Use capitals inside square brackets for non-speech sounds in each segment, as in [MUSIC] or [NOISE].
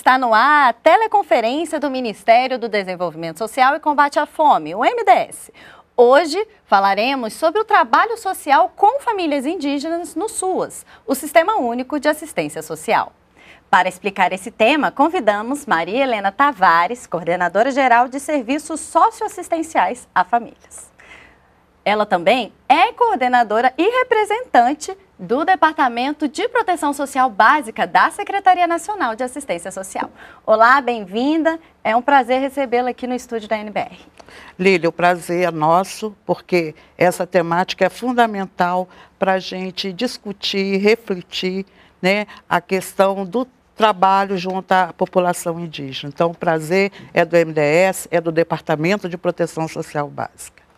Está no ar a teleconferência do Ministério do Desenvolvimento Social e Combate à Fome, o MDS. Hoje falaremos sobre o trabalho social com famílias indígenas no SUAS, o Sistema Único de Assistência Social. Para explicar esse tema, convidamos Maria Helena Tavares, coordenadora geral de Serviços Socioassistenciais a Famílias. Ela também é coordenadora e representante do Departamento de Proteção Social Básica da Secretaria Nacional de Assistência Social. Olá, bem-vinda. É um prazer recebê-la aqui no estúdio da NBR. Lília, o prazer é nosso, porque essa temática é fundamental para a gente discutir, refletir né, a questão do trabalho junto à população indígena. Então, o prazer é do MDS, é do Departamento de Proteção Social Básica.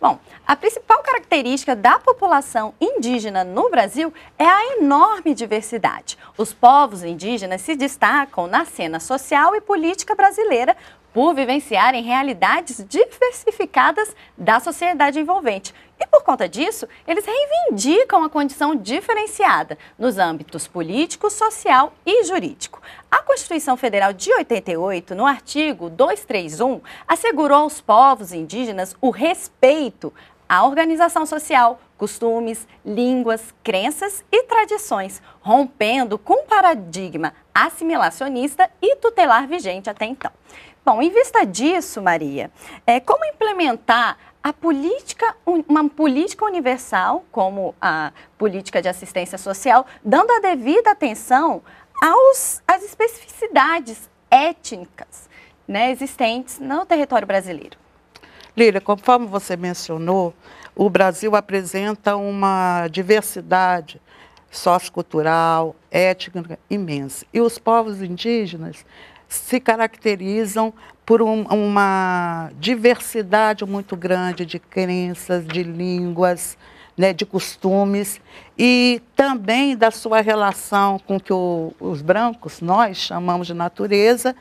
Bom, a principal característica da população indígena no Brasil é a enorme diversidade. Os povos indígenas se destacam na cena social e política brasileira por vivenciarem realidades diversificadas da sociedade envolvente. E por conta disso, eles reivindicam a condição diferenciada nos âmbitos político, social e jurídico. A Constituição Federal de 88, no artigo 231, assegurou aos povos indígenas o respeito à organização social, costumes, línguas, crenças e tradições, rompendo com o paradigma assimilacionista e tutelar vigente até então. Bom, em vista disso, Maria, é, como implementar a política, uma política universal, como a política de assistência social, dando a devida atenção aos, às especificidades étnicas né, existentes no território brasileiro? Lília, conforme você mencionou, o Brasil apresenta uma diversidade sociocultural, étnica imensa. E os povos indígenas se caracterizam por um, uma diversidade muito grande de crenças, de línguas, né, de costumes e também da sua relação com que o, os brancos, nós chamamos de natureza,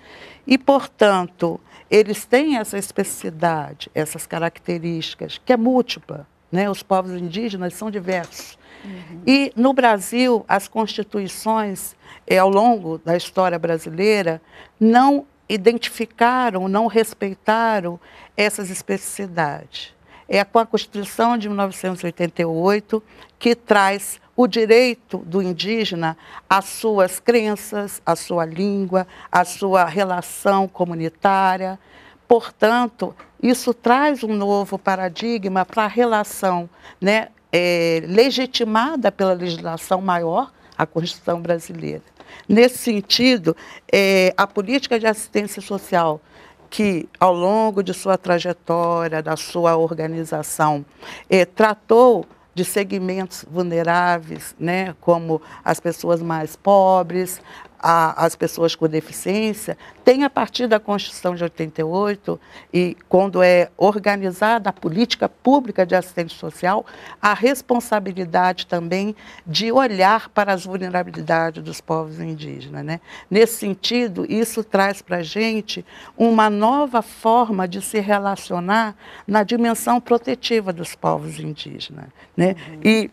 e, portanto, eles têm essa especificidade, essas características, que é múltipla. Né? Os povos indígenas são diversos. Uhum. E no Brasil, as constituições, é, ao longo da história brasileira, não identificaram, não respeitaram essas especificidades. É com a Constituição de 1988 que traz o direito do indígena às suas crenças, à sua língua, à sua relação comunitária. Portanto, isso traz um novo paradigma para a relação né, é, legitimada pela legislação maior, a Constituição brasileira. Nesse sentido, é, a política de assistência social, que ao longo de sua trajetória, da sua organização, é, tratou de segmentos vulneráveis, né, como as pessoas mais pobres, a, as pessoas com deficiência, tem a partir da Constituição de 88 e quando é organizada a política pública de assistência social, a responsabilidade também de olhar para as vulnerabilidades dos povos indígenas. Né? Nesse sentido, isso traz para a gente uma nova forma de se relacionar na dimensão protetiva dos povos indígenas. Né? Uhum. E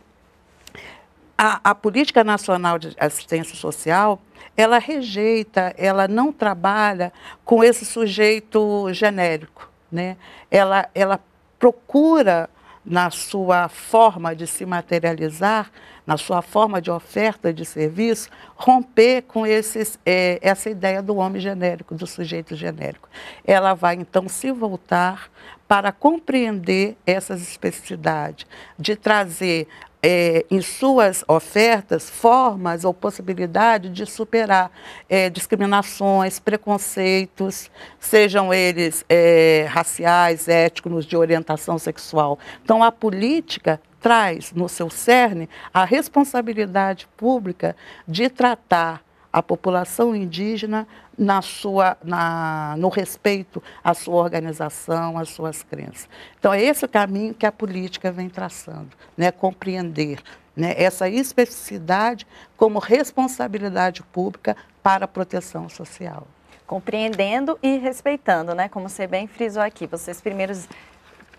a, a Política Nacional de Assistência Social, ela rejeita, ela não trabalha com esse sujeito genérico. Né? Ela, ela procura, na sua forma de se materializar, na sua forma de oferta de serviço, romper com esses, é, essa ideia do homem genérico, do sujeito genérico. Ela vai, então, se voltar para compreender essas especificidades, de trazer é, em suas ofertas formas ou possibilidade de superar é, discriminações, preconceitos, sejam eles é, raciais, étnicos, de orientação sexual. Então, a política traz no seu cerne a responsabilidade pública de tratar a população indígena na sua, na, no respeito à sua organização, às suas crenças. Então, é esse o caminho que a política vem traçando, né? compreender né? essa especificidade como responsabilidade pública para a proteção social. Compreendendo e respeitando, né? como você bem frisou aqui, vocês primeiros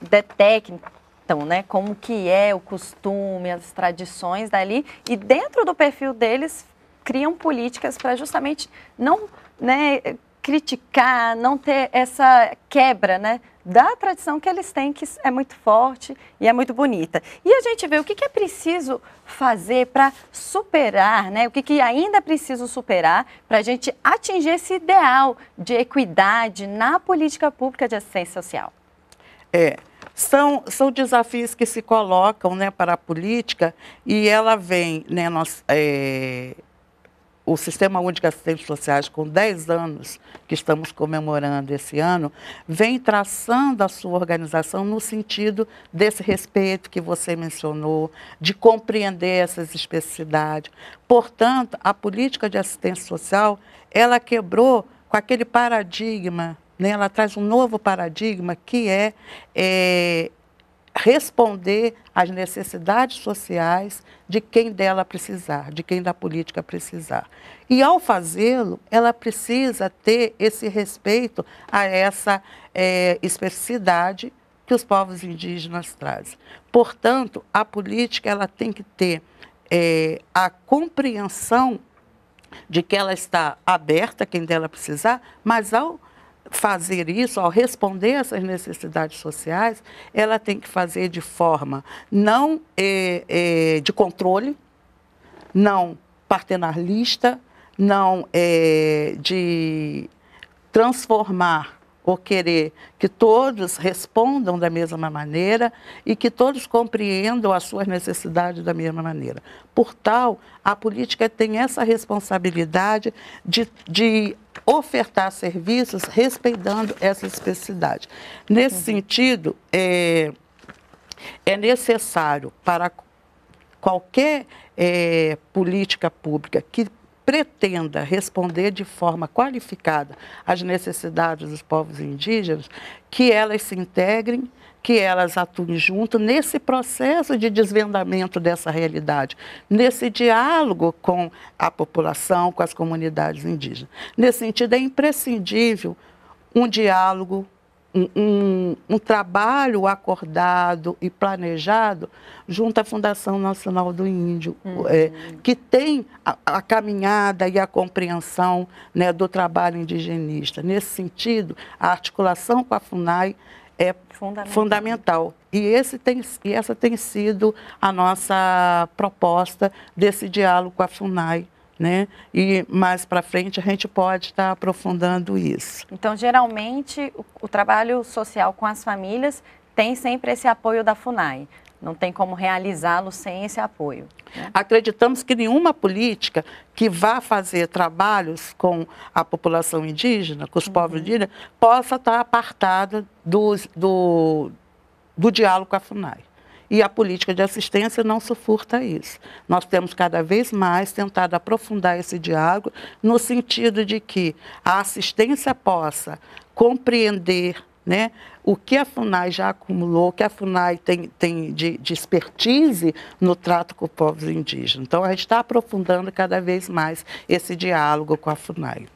detectam né, como que é o costume, as tradições dali, e dentro do perfil deles criam políticas para justamente não né, criticar, não ter essa quebra, né, da tradição que eles têm, que é muito forte e é muito bonita. E a gente vê o que, que é preciso fazer para superar, né? o que, que ainda é preciso superar para a gente atingir esse ideal de equidade na política pública de assistência social. É, são, são desafios que se colocam né, para a política e ela vem, né, nós, é, o Sistema Único de Assistentes Sociais, com 10 anos que estamos comemorando esse ano, vem traçando a sua organização no sentido desse respeito que você mencionou, de compreender essas especificidades. Portanto, a política de assistência social, ela quebrou com aquele paradigma, né? ela traz um novo paradigma que é, é responder às necessidades sociais de quem dela precisar, de quem da política precisar. E ao fazê-lo, ela precisa ter esse respeito a essa é, especificidade que os povos indígenas trazem. Portanto, a política ela tem que ter é, a compreensão de que ela está aberta a quem dela precisar, mas ao fazer isso, ao responder essas necessidades sociais, ela tem que fazer de forma não é, é, de controle, não paternalista, não é, de transformar ou querer que todos respondam da mesma maneira e que todos compreendam as suas necessidades da mesma maneira. Por tal, a política tem essa responsabilidade de, de ofertar serviços respeitando essa especificidade. Nesse uhum. sentido, é, é necessário para qualquer é, política pública que pretenda responder de forma qualificada às necessidades dos povos indígenas, que elas se integrem, que elas atuem junto nesse processo de desvendamento dessa realidade, nesse diálogo com a população, com as comunidades indígenas. Nesse sentido, é imprescindível um diálogo um, um, um, trabalho acordado e planejado junto à Fundação Nacional do Índio, uhum. é, que tem a, a, caminhada e a compreensão né, do trabalho indigenista. Nesse sentido, a articulação com a FUNAI é fundamental. fundamental. E, esse tem, e essa tem sido a nossa proposta desse diálogo com a FUNAI né? E mais para frente a gente pode estar tá aprofundando isso. Então, geralmente, o, o, trabalho social com as famílias tem sempre esse apoio da FUNAI. Não tem como realizá-lo sem esse apoio. Né? Acreditamos que nenhuma política que vá fazer trabalhos com a população indígena, com os uhum. povos indígenas, possa estar tá apartada do, do, do diálogo com a FUNAI. E a política de assistência não sufurta isso. Nós temos cada vez mais tentado aprofundar esse diálogo no sentido de que a assistência possa compreender né, o que a FUNAI já acumulou, o que a FUNAI tem, tem de, de expertise no trato com povos indígenas. Então, a gente está aprofundando cada vez mais esse diálogo com a FUNAI.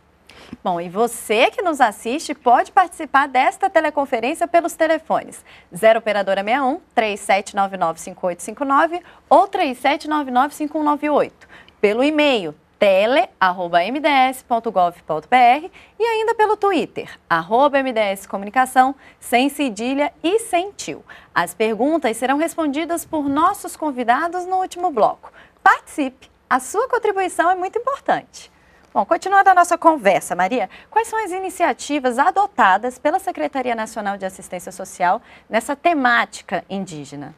Bom, e você que nos assiste pode participar desta teleconferência pelos telefones 0 operadora 61 3799 5859 ou 3799 5198, pelo e-mail tele@mds.gov.br e ainda pelo Twitter, arroba MDS Comunicação, sem cedilha e sem tio. As perguntas serão respondidas por nossos convidados no último bloco. Participe! A sua contribuição é muito importante. Bom, continuando a nossa conversa, Maria, quais são as iniciativas adotadas pela Secretaria Nacional de Assistência Social nessa temática indígena?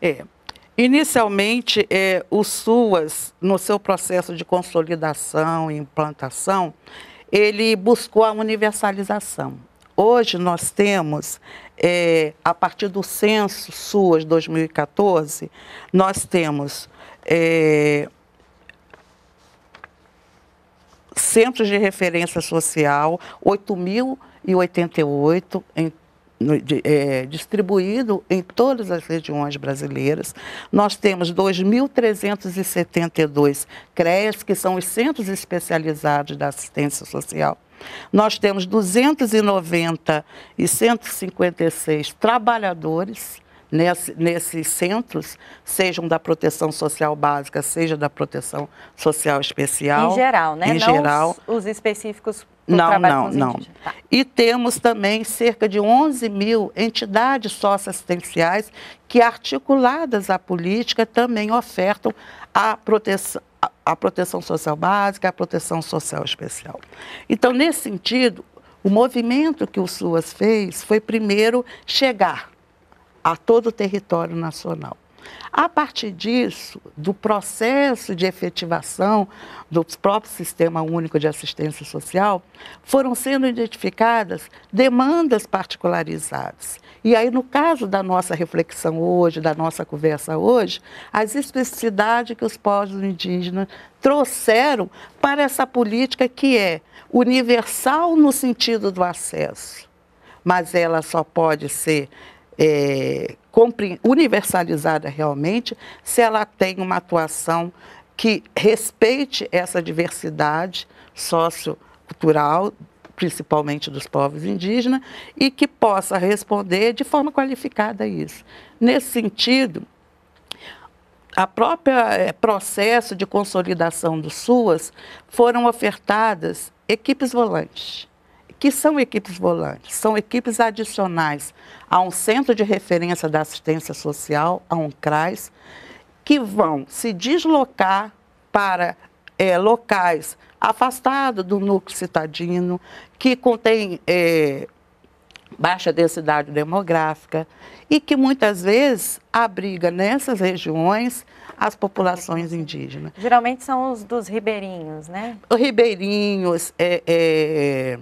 É, inicialmente, é, o SUAS, no seu processo de consolidação e implantação, ele buscou a universalização. Hoje nós temos, é, a partir do censo SUAS 2014, nós temos é, centros de referência social, 8.088 em é, distribuído em todas as regiões brasileiras. Nós temos 2.372 CREAs, que são os centros especializados da assistência social. Nós temos 290 e 156 trabalhadores nesse, nesses centros, sejam da proteção social básica, seja da proteção social especial. Em geral, né? Em Não geral. Os, os específicos não, não, não. Tá. E temos também cerca de 11 mil entidades socioassistenciais que, articuladas à política, também ofertam a proteção, a proteção social básica, a proteção social especial. Então, nesse sentido, o movimento que o SUAS fez foi primeiro chegar a todo o território nacional. A partir disso, do processo de efetivação do próprio Sistema Único de Assistência Social, foram sendo identificadas demandas particularizadas. E aí, no caso da nossa reflexão hoje, da nossa conversa hoje, as especificidades que os povos indígenas trouxeram para essa política que é universal no sentido do acesso, mas ela só pode ser é, universalizada realmente se ela tem uma atuação que respeite essa diversidade sociocultural, principalmente dos povos indígenas, e que possa responder de forma qualificada a isso. Nesse sentido, a própria é, processo de consolidação do SUAS foram ofertadas equipes volantes que são equipes volantes? São equipes adicionais a um centro de referência da assistência social, a um CRAS, que vão se deslocar para é, locais afastados do núcleo citadino, que contém é, baixa densidade demográfica e que muitas vezes abriga nessas regiões as populações indígenas. Geralmente são os dos ribeirinhos, né? Ribeirinhos, é, é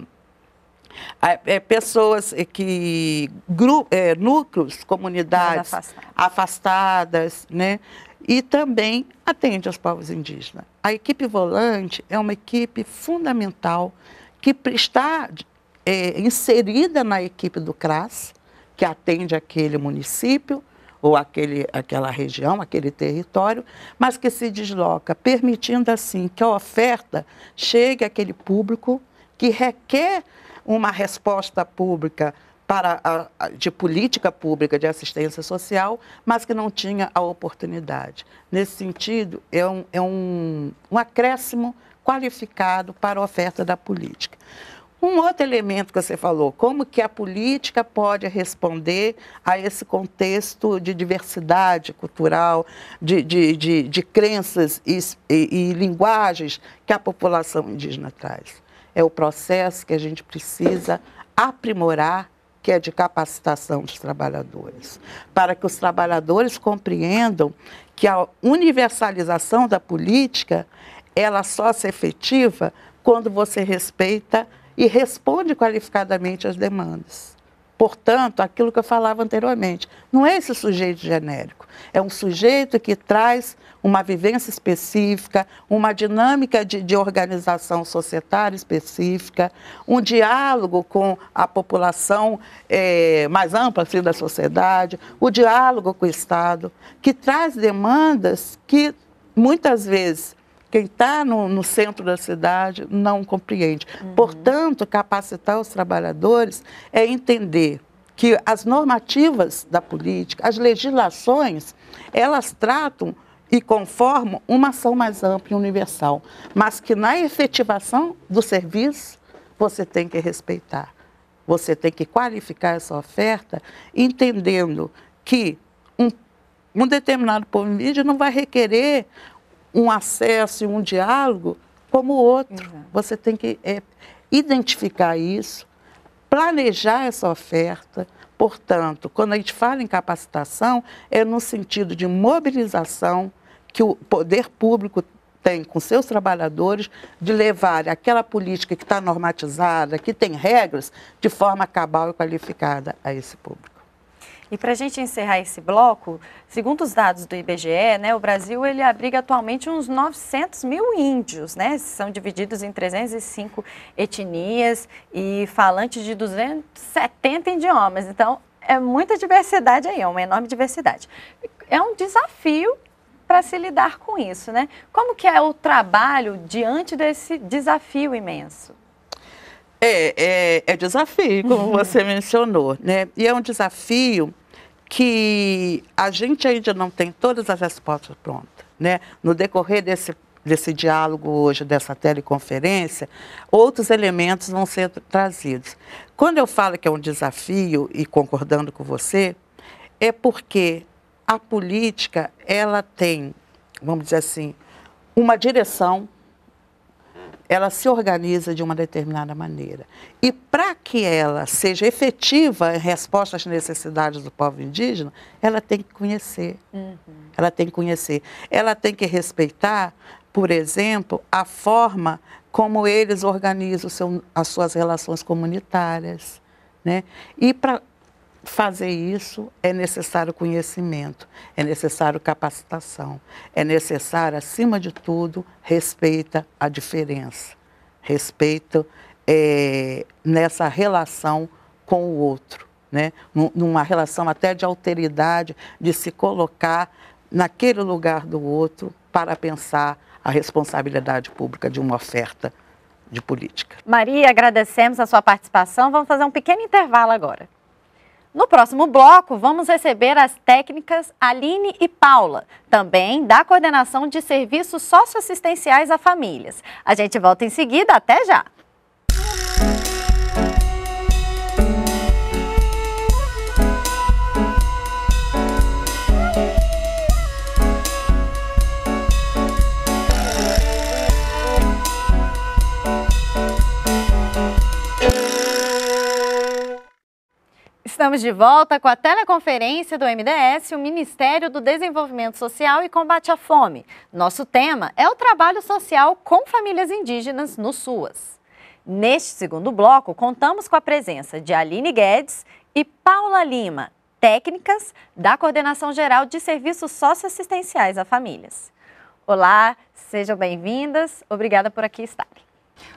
é, pessoas que gru, é, núcleos, comunidades afastadas. afastadas, né? E também atende aos povos indígenas. A equipe volante é uma equipe fundamental que está é, inserida na equipe do CRAS, que atende aquele município ou aquele, aquela região, aquele território, mas que se desloca, permitindo assim que a oferta chegue àquele público que requer uma resposta pública para a, de política pública de assistência social, mas que não tinha a oportunidade. Nesse sentido, é um, é um, um acréscimo qualificado para a oferta da política. Um outro elemento que você falou, como que a política pode responder a esse contexto de diversidade cultural, de, de, de, de crenças e, e, e linguagens que a população indígena traz é o processo que a gente precisa aprimorar, que é de capacitação dos trabalhadores, para que os trabalhadores compreendam que a universalização da política, ela só se efetiva quando você respeita e responde qualificadamente às demandas. Portanto, aquilo que eu falava anteriormente, não é esse sujeito genérico, é um sujeito que traz uma vivência específica, uma dinâmica de, de organização societária específica, um diálogo com a população é, mais ampla assim, da sociedade, o diálogo com o Estado, que traz demandas que muitas vezes quem está no, no, centro da cidade não compreende. Uhum. Portanto, capacitar os trabalhadores é entender que as normativas da política, as legislações, elas tratam e conformam uma ação mais ampla e universal, mas que na efetivação do serviço você tem que respeitar. Você tem que qualificar essa oferta, entendendo que um, um determinado povo indígena não vai requerer um acesso e um diálogo como o outro. Uhum. Você tem que é, identificar isso, planejar essa oferta. Portanto, quando a gente fala em capacitação, é no sentido de mobilização que o poder público tem com seus trabalhadores de levar aquela política que está normatizada, que tem regras, de forma cabal e qualificada a esse público. E para a gente encerrar esse bloco, segundo os dados do IBGE, né, o Brasil ele abriga atualmente uns 900 mil índios, né? São divididos em 305 etnias e falantes de 270 idiomas. Então, é muita diversidade aí, é uma enorme diversidade. É um desafio para se lidar com isso, né? Como que é o trabalho diante desse desafio imenso? É, é, é desafio, como [LAUGHS] você mencionou, né? E é um desafio que a gente ainda não tem todas as respostas prontas. Né? No decorrer desse desse diálogo hoje, dessa teleconferência, outros elementos vão ser trazidos. Quando eu falo que é um desafio, e concordando com você, é porque a política, ela tem, vamos dizer assim, uma direção, ela se organiza de uma determinada maneira. E para que ela seja efetiva em resposta às necessidades do povo indígena, ela tem que conhecer. Uhum. Ela tem que conhecer. Ela tem que respeitar, por exemplo, a forma como eles organizam seu, as suas relações comunitárias. Né? E para fazer isso é necessário conhecimento, é necessário capacitação, é necessário, acima de tudo, respeita a diferença, respeito é, nessa relação com o outro, né? numa relação até de alteridade, de se colocar naquele lugar do outro para pensar a responsabilidade pública de uma oferta de política. Maria, agradecemos a sua participação. Vamos fazer um pequeno intervalo agora. No próximo bloco, vamos receber as técnicas Aline e Paula, também da Coordenação de Serviços Socioassistenciais a Famílias. A gente volta em seguida, até já! Estamos de volta com a teleconferência do MDS, o Ministério do Desenvolvimento Social e Combate à Fome. Nosso tema é o trabalho social com famílias indígenas no SUAS. Neste segundo bloco, contamos com a presença de Aline Guedes e Paula Lima, técnicas da Coordenação Geral de Serviços Socioassistenciais a Famílias. Olá, sejam bem-vindas. Obrigada por aqui estarem.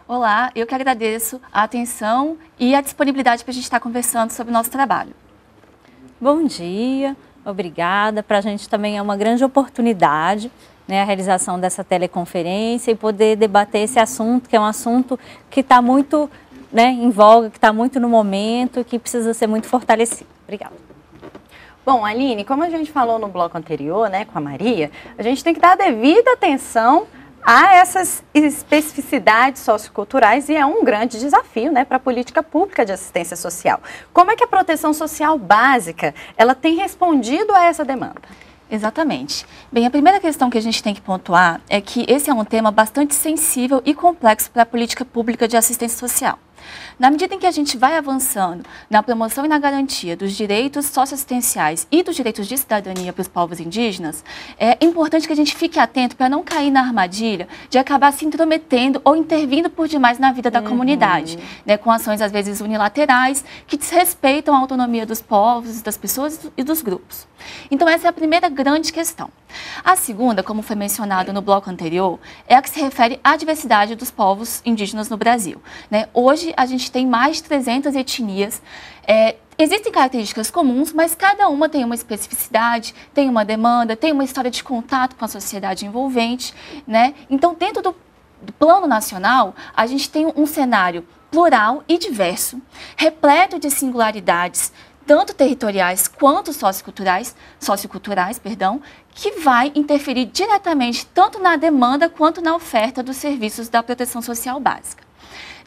Olá, eu que agradeço a atenção e a disponibilidade para a gente estar conversando sobre o nosso trabalho. Bom dia, obrigada. Para a gente também é uma grande oportunidade né, a realização dessa teleconferência e poder debater esse assunto, que é um assunto que está muito né, em voga, que está muito no momento, que precisa ser muito fortalecido. Obrigada. Bom, Aline, como a gente falou no bloco anterior, né, com a Maria, a gente tem que dar devida atenção há essas especificidades socioculturais e é um grande desafio né, para a política pública de assistência social. Como é que a proteção social básica ela tem respondido a essa demanda? Exatamente. Bem, a primeira questão que a gente tem que pontuar é que esse é um tema bastante sensível e complexo para a política pública de assistência social. Na medida em que a gente vai avançando na promoção e na garantia dos direitos socioassistenciais e dos direitos de cidadania para os povos indígenas, é importante que a gente fique atento para não cair na armadilha de acabar se intrometendo ou intervindo por demais na vida da uhum. comunidade, né, com ações às vezes unilaterais que desrespeitam a autonomia dos povos, das pessoas e dos grupos. Então essa é a primeira grande questão. A segunda, como foi mencionado no bloco anterior, é a que se refere à diversidade dos povos indígenas no Brasil. Né? Hoje a gente tem mais de 300 etnias. É, existem características comuns, mas cada uma tem uma especificidade, tem uma demanda, tem uma história de contato com a sociedade envolvente. Né? Então, dentro do, do plano nacional, a gente tem um cenário plural e diverso, repleto de singularidades, tanto territoriais quanto socioculturais, socioculturais, perdão, que vai interferir diretamente tanto na demanda quanto na oferta dos serviços da proteção social básica.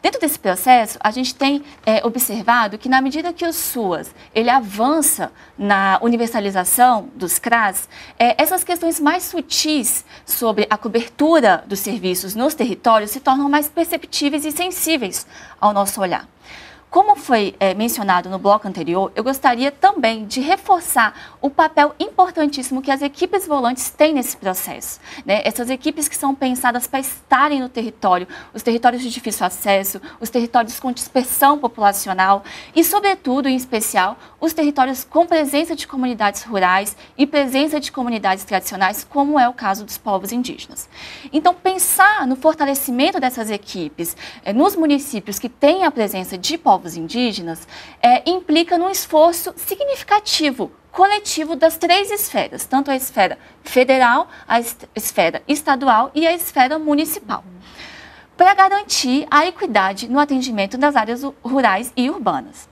Dentro desse processo, a gente tem é, observado que na medida que o SUAS ele avança na universalização dos CRAS, é, essas questões mais sutis sobre a cobertura dos serviços nos territórios se tornam mais perceptíveis e sensíveis ao nosso olhar. Como foi é, mencionado no bloco anterior, eu gostaria também de reforçar o papel importantíssimo que as equipes volantes têm nesse processo. Né? Essas equipes que são pensadas para estarem no território, os territórios de difícil acesso, os territórios com dispersão populacional e, sobretudo, em especial, os territórios com presença de comunidades rurais e presença de comunidades tradicionais, como é o caso dos povos indígenas. Então, pensar no fortalecimento dessas equipes é, nos municípios que têm a presença de povos povos indígenas é, implica num esforço significativo coletivo das três esferas, tanto a esfera federal, a esfera estadual e a esfera municipal, para garantir a equidade no atendimento das áreas rurais e urbanas.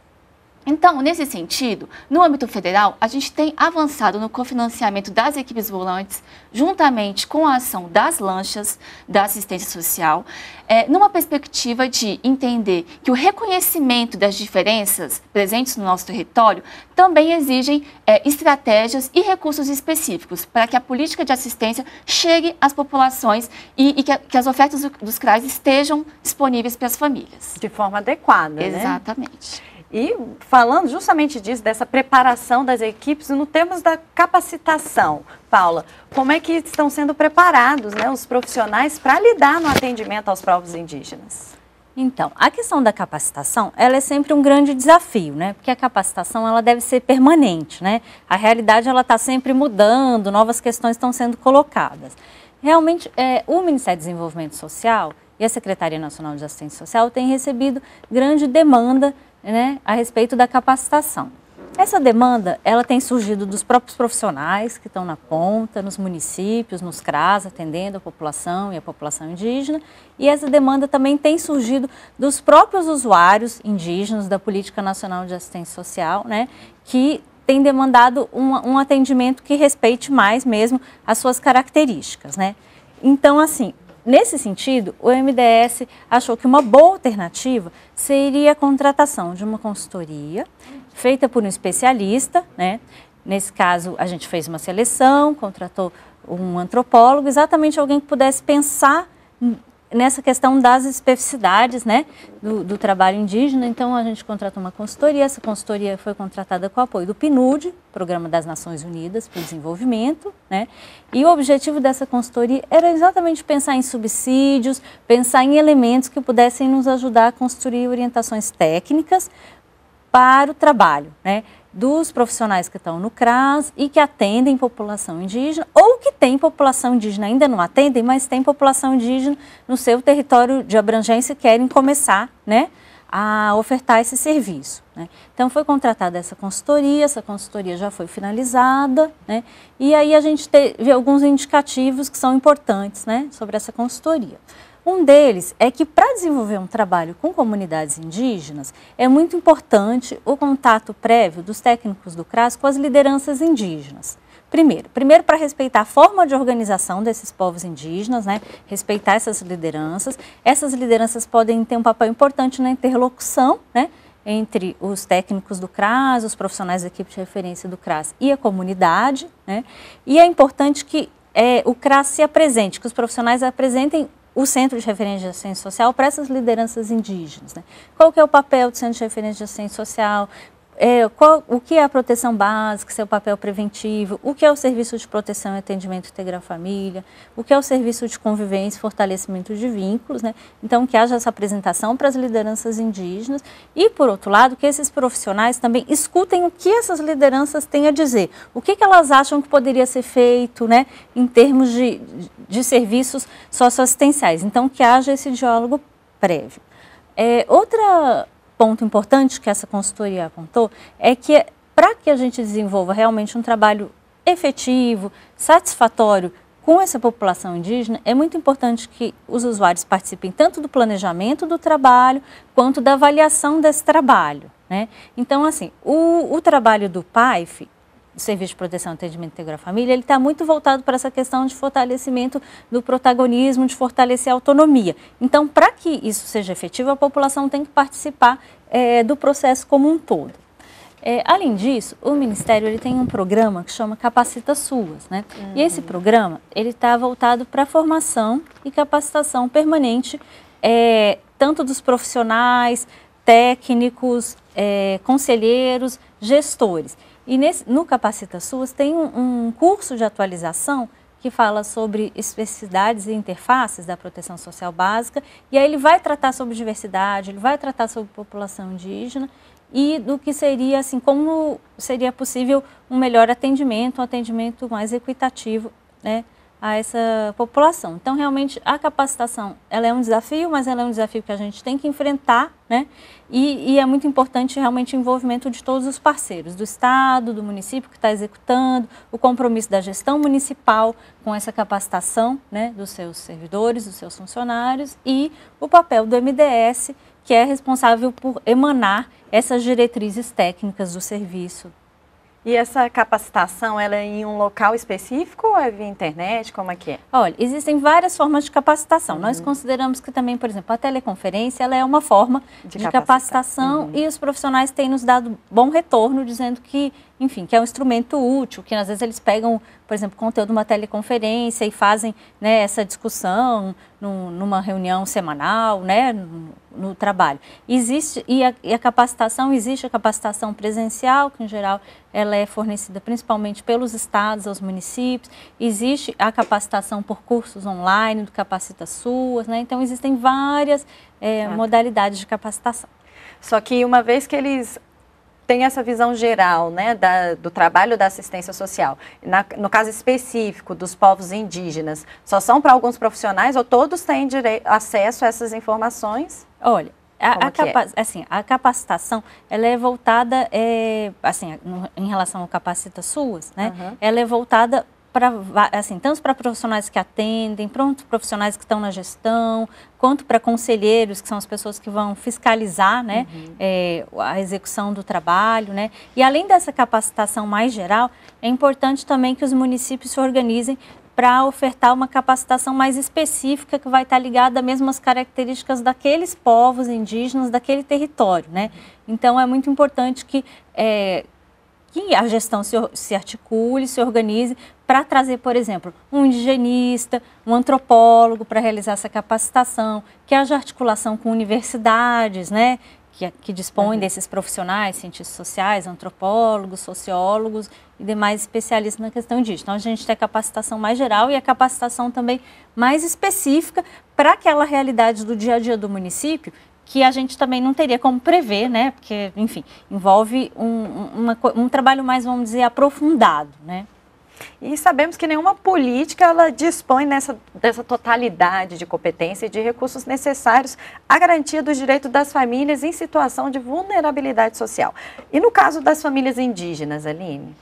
Então, nesse sentido, no âmbito federal, a gente tem avançado no cofinanciamento das equipes volantes, juntamente com a ação das lanchas da assistência social, é, numa perspectiva de entender que o reconhecimento das diferenças presentes no nosso território também exigem é, estratégias e recursos específicos para que a política de assistência chegue às populações e, e que, a, que, as ofertas dos CRAs estejam disponíveis para as famílias. De forma adequada, né? Exatamente. E falando justamente disso, dessa preparação das equipes, no termos da capacitação, Paula, como é que estão sendo preparados né, os profissionais para lidar no atendimento aos povos indígenas? Então, a questão da capacitação, ela é sempre um grande desafio, né? Porque a capacitação, ela deve ser permanente, né? A realidade, ela está sempre mudando, novas questões estão sendo colocadas. Realmente, é, o Ministério do Desenvolvimento Social e a Secretaria Nacional de Assistência Social têm recebido grande demanda né, a respeito da capacitação. Essa demanda, ela tem surgido dos próprios profissionais que estão na ponta, nos municípios, nos CRAS, atendendo a população e a população indígena, e essa demanda também tem surgido dos próprios usuários indígenas da Política Nacional de Assistência Social, né, que tem demandado um, um atendimento que respeite mais mesmo as suas características, né. Então, assim, Nesse sentido, o MDS achou que uma boa alternativa seria a contratação de uma consultoria feita por um especialista, né? Nesse caso, a gente fez uma seleção, contratou um antropólogo, exatamente alguém que pudesse pensar nessa questão das especificidades né, do, do, trabalho indígena. Então, a gente contratou uma consultoria. Essa consultoria foi contratada com o apoio do PNUD, Programa das Nações Unidas para o Desenvolvimento. Né? E o objetivo dessa consultoria era exatamente pensar em subsídios, pensar em elementos que pudessem nos ajudar a construir orientações técnicas para o trabalho. Né? Dos profissionais que estão no CRAS e que atendem população indígena, ou que tem população indígena, ainda não atendem, mas tem população indígena no seu território de abrangência e querem começar né, a ofertar esse serviço. Né. Então, foi contratada essa consultoria, essa consultoria já foi finalizada, né, e aí a gente teve alguns indicativos que são importantes né, sobre essa consultoria. Um deles é que para desenvolver um trabalho com comunidades indígenas, é muito importante o contato prévio dos técnicos do CRAS com as lideranças indígenas. Primeiro, primeiro para respeitar a forma de organização desses povos indígenas, né? respeitar essas lideranças. Essas lideranças podem ter um papel importante na interlocução, né? entre os técnicos do CRAS, os profissionais da equipe de referência do CRAS e a comunidade. Né? E é importante que é, o CRAS se apresente, que os profissionais apresentem o Centro de Referência de Assistência Social para essas lideranças indígenas. Né? Qual que é o papel do Centro de Referência de Assistência Social? É, qual, o que é a proteção básica, seu papel preventivo, o que é o serviço de proteção e atendimento integral família, o que é o serviço de convivência e fortalecimento de vínculos, né? Então, que haja essa apresentação para as lideranças indígenas e, por outro lado, que esses profissionais também escutem o que essas lideranças têm a dizer, o que, que elas acham que poderia ser feito, né, em termos de, de serviços socioassistenciais. Então, que haja esse diálogo prévio. É, outra ponto importante que essa consultoria apontou é que para que a gente desenvolva realmente um trabalho efetivo, satisfatório com essa população indígena, é muito importante que os usuários participem tanto do planejamento do trabalho quanto da avaliação desse trabalho. Né? Então, assim, o, o trabalho do PAIF, o Serviço de Proteção e Atendimento Integral à Família, ele está muito voltado para essa questão de fortalecimento do protagonismo, de fortalecer a autonomia. Então, para que isso seja efetivo, a população tem que participar é, do processo como um todo. É, além disso, o Ministério ele tem um programa que chama Capacita Suas, né? Uhum. E esse programa ele está voltado para a formação e capacitação permanente, é, tanto dos profissionais, técnicos, é, conselheiros, gestores. E nesse, no Capacita SUAS tem um, um curso de atualização que fala sobre especificidades e interfaces da proteção social básica, e aí ele vai tratar sobre diversidade, ele vai tratar sobre população indígena e do que seria, assim, como seria possível um melhor atendimento, um atendimento mais equitativo, né, a essa população. Então, realmente, a capacitação, ela é um desafio, mas ela é um desafio que a gente tem que enfrentar, né? E, e é muito importante realmente o envolvimento de todos os parceiros, do Estado, do município que está executando, o compromisso da gestão municipal com essa capacitação, né, dos seus servidores, dos seus funcionários e o papel do MDS, que é responsável por emanar essas diretrizes técnicas do serviço e essa capacitação, ela é em um local específico ou é via internet? Como é que é? Olha, existem várias formas de capacitação. Uhum. Nós consideramos que também, por exemplo, a teleconferência, ela é uma forma de, de capacitação uhum. e os profissionais têm nos dado bom retorno, dizendo que enfim, que é um instrumento útil, que às vezes eles pegam, por exemplo, conteúdo de uma teleconferência e fazem né, essa discussão num, numa reunião semanal, né, no, no trabalho. Existe, e a, e a, capacitação, existe a capacitação presencial, que em geral ela é fornecida principalmente pelos estados aos municípios, existe a capacitação por cursos online, do Capacita Suas, né, então existem várias é, modalidades de capacitação. Só que uma vez que eles tem essa visão geral né, da, do trabalho da assistência social. Na, no caso específico dos povos indígenas, só são para alguns profissionais ou todos têm direito, acesso a essas informações? Olha, a, a, capa é? assim, a capacitação ela é voltada, é, assim, no, em relação ao Capacita SUAS, né, uhum. ela é voltada para assim, tanto para profissionais que atendem, pronto, profissionais que estão na gestão, quanto para conselheiros, que são as pessoas que vão fiscalizar né, uhum. é, a execução do trabalho. Né? E além dessa capacitação mais geral, é importante também que os municípios se organizem para ofertar uma capacitação mais específica que vai estar ligada mesmo às características daqueles povos indígenas daquele território, né? Então é muito importante que é, que a gestão se, se articule, se organize para trazer, por exemplo, um indigenista, um antropólogo para realizar essa capacitação, que haja articulação com universidades, né, que, que dispõem uhum. desses profissionais, cientistas sociais, antropólogos, sociólogos e demais especialistas na questão indígena. Então, a gente tem a capacitação mais geral e a capacitação também mais específica para aquela realidade do dia a dia do município que a gente também não teria como prever, né? Porque, enfim, envolve um, uma, um trabalho mais, vamos dizer, aprofundado, né? E sabemos que nenhuma política ela dispõe nessa, dessa totalidade de competência e de recursos necessários à garantia dos direitos das famílias em situação de vulnerabilidade social. E no caso das famílias indígenas, Aline?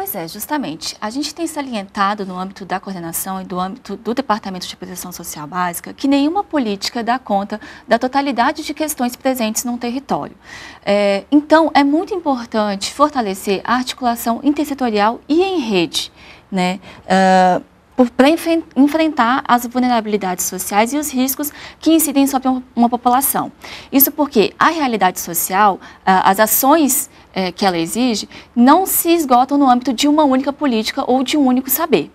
Pois é, justamente. A gente tem salientado no âmbito da coordenação e do âmbito do Departamento de Proteção Social Básica que nenhuma política dá conta da totalidade de questões presentes num território. É, então, é muito importante fortalecer a articulação intersetorial e em rede, né? Uh, para enfrentar as vulnerabilidades sociais e os riscos que incidem sobre uma população. Isso porque a realidade social, ah, as ações é, que ela exige não se esgotam no âmbito de uma única política ou de um único saber.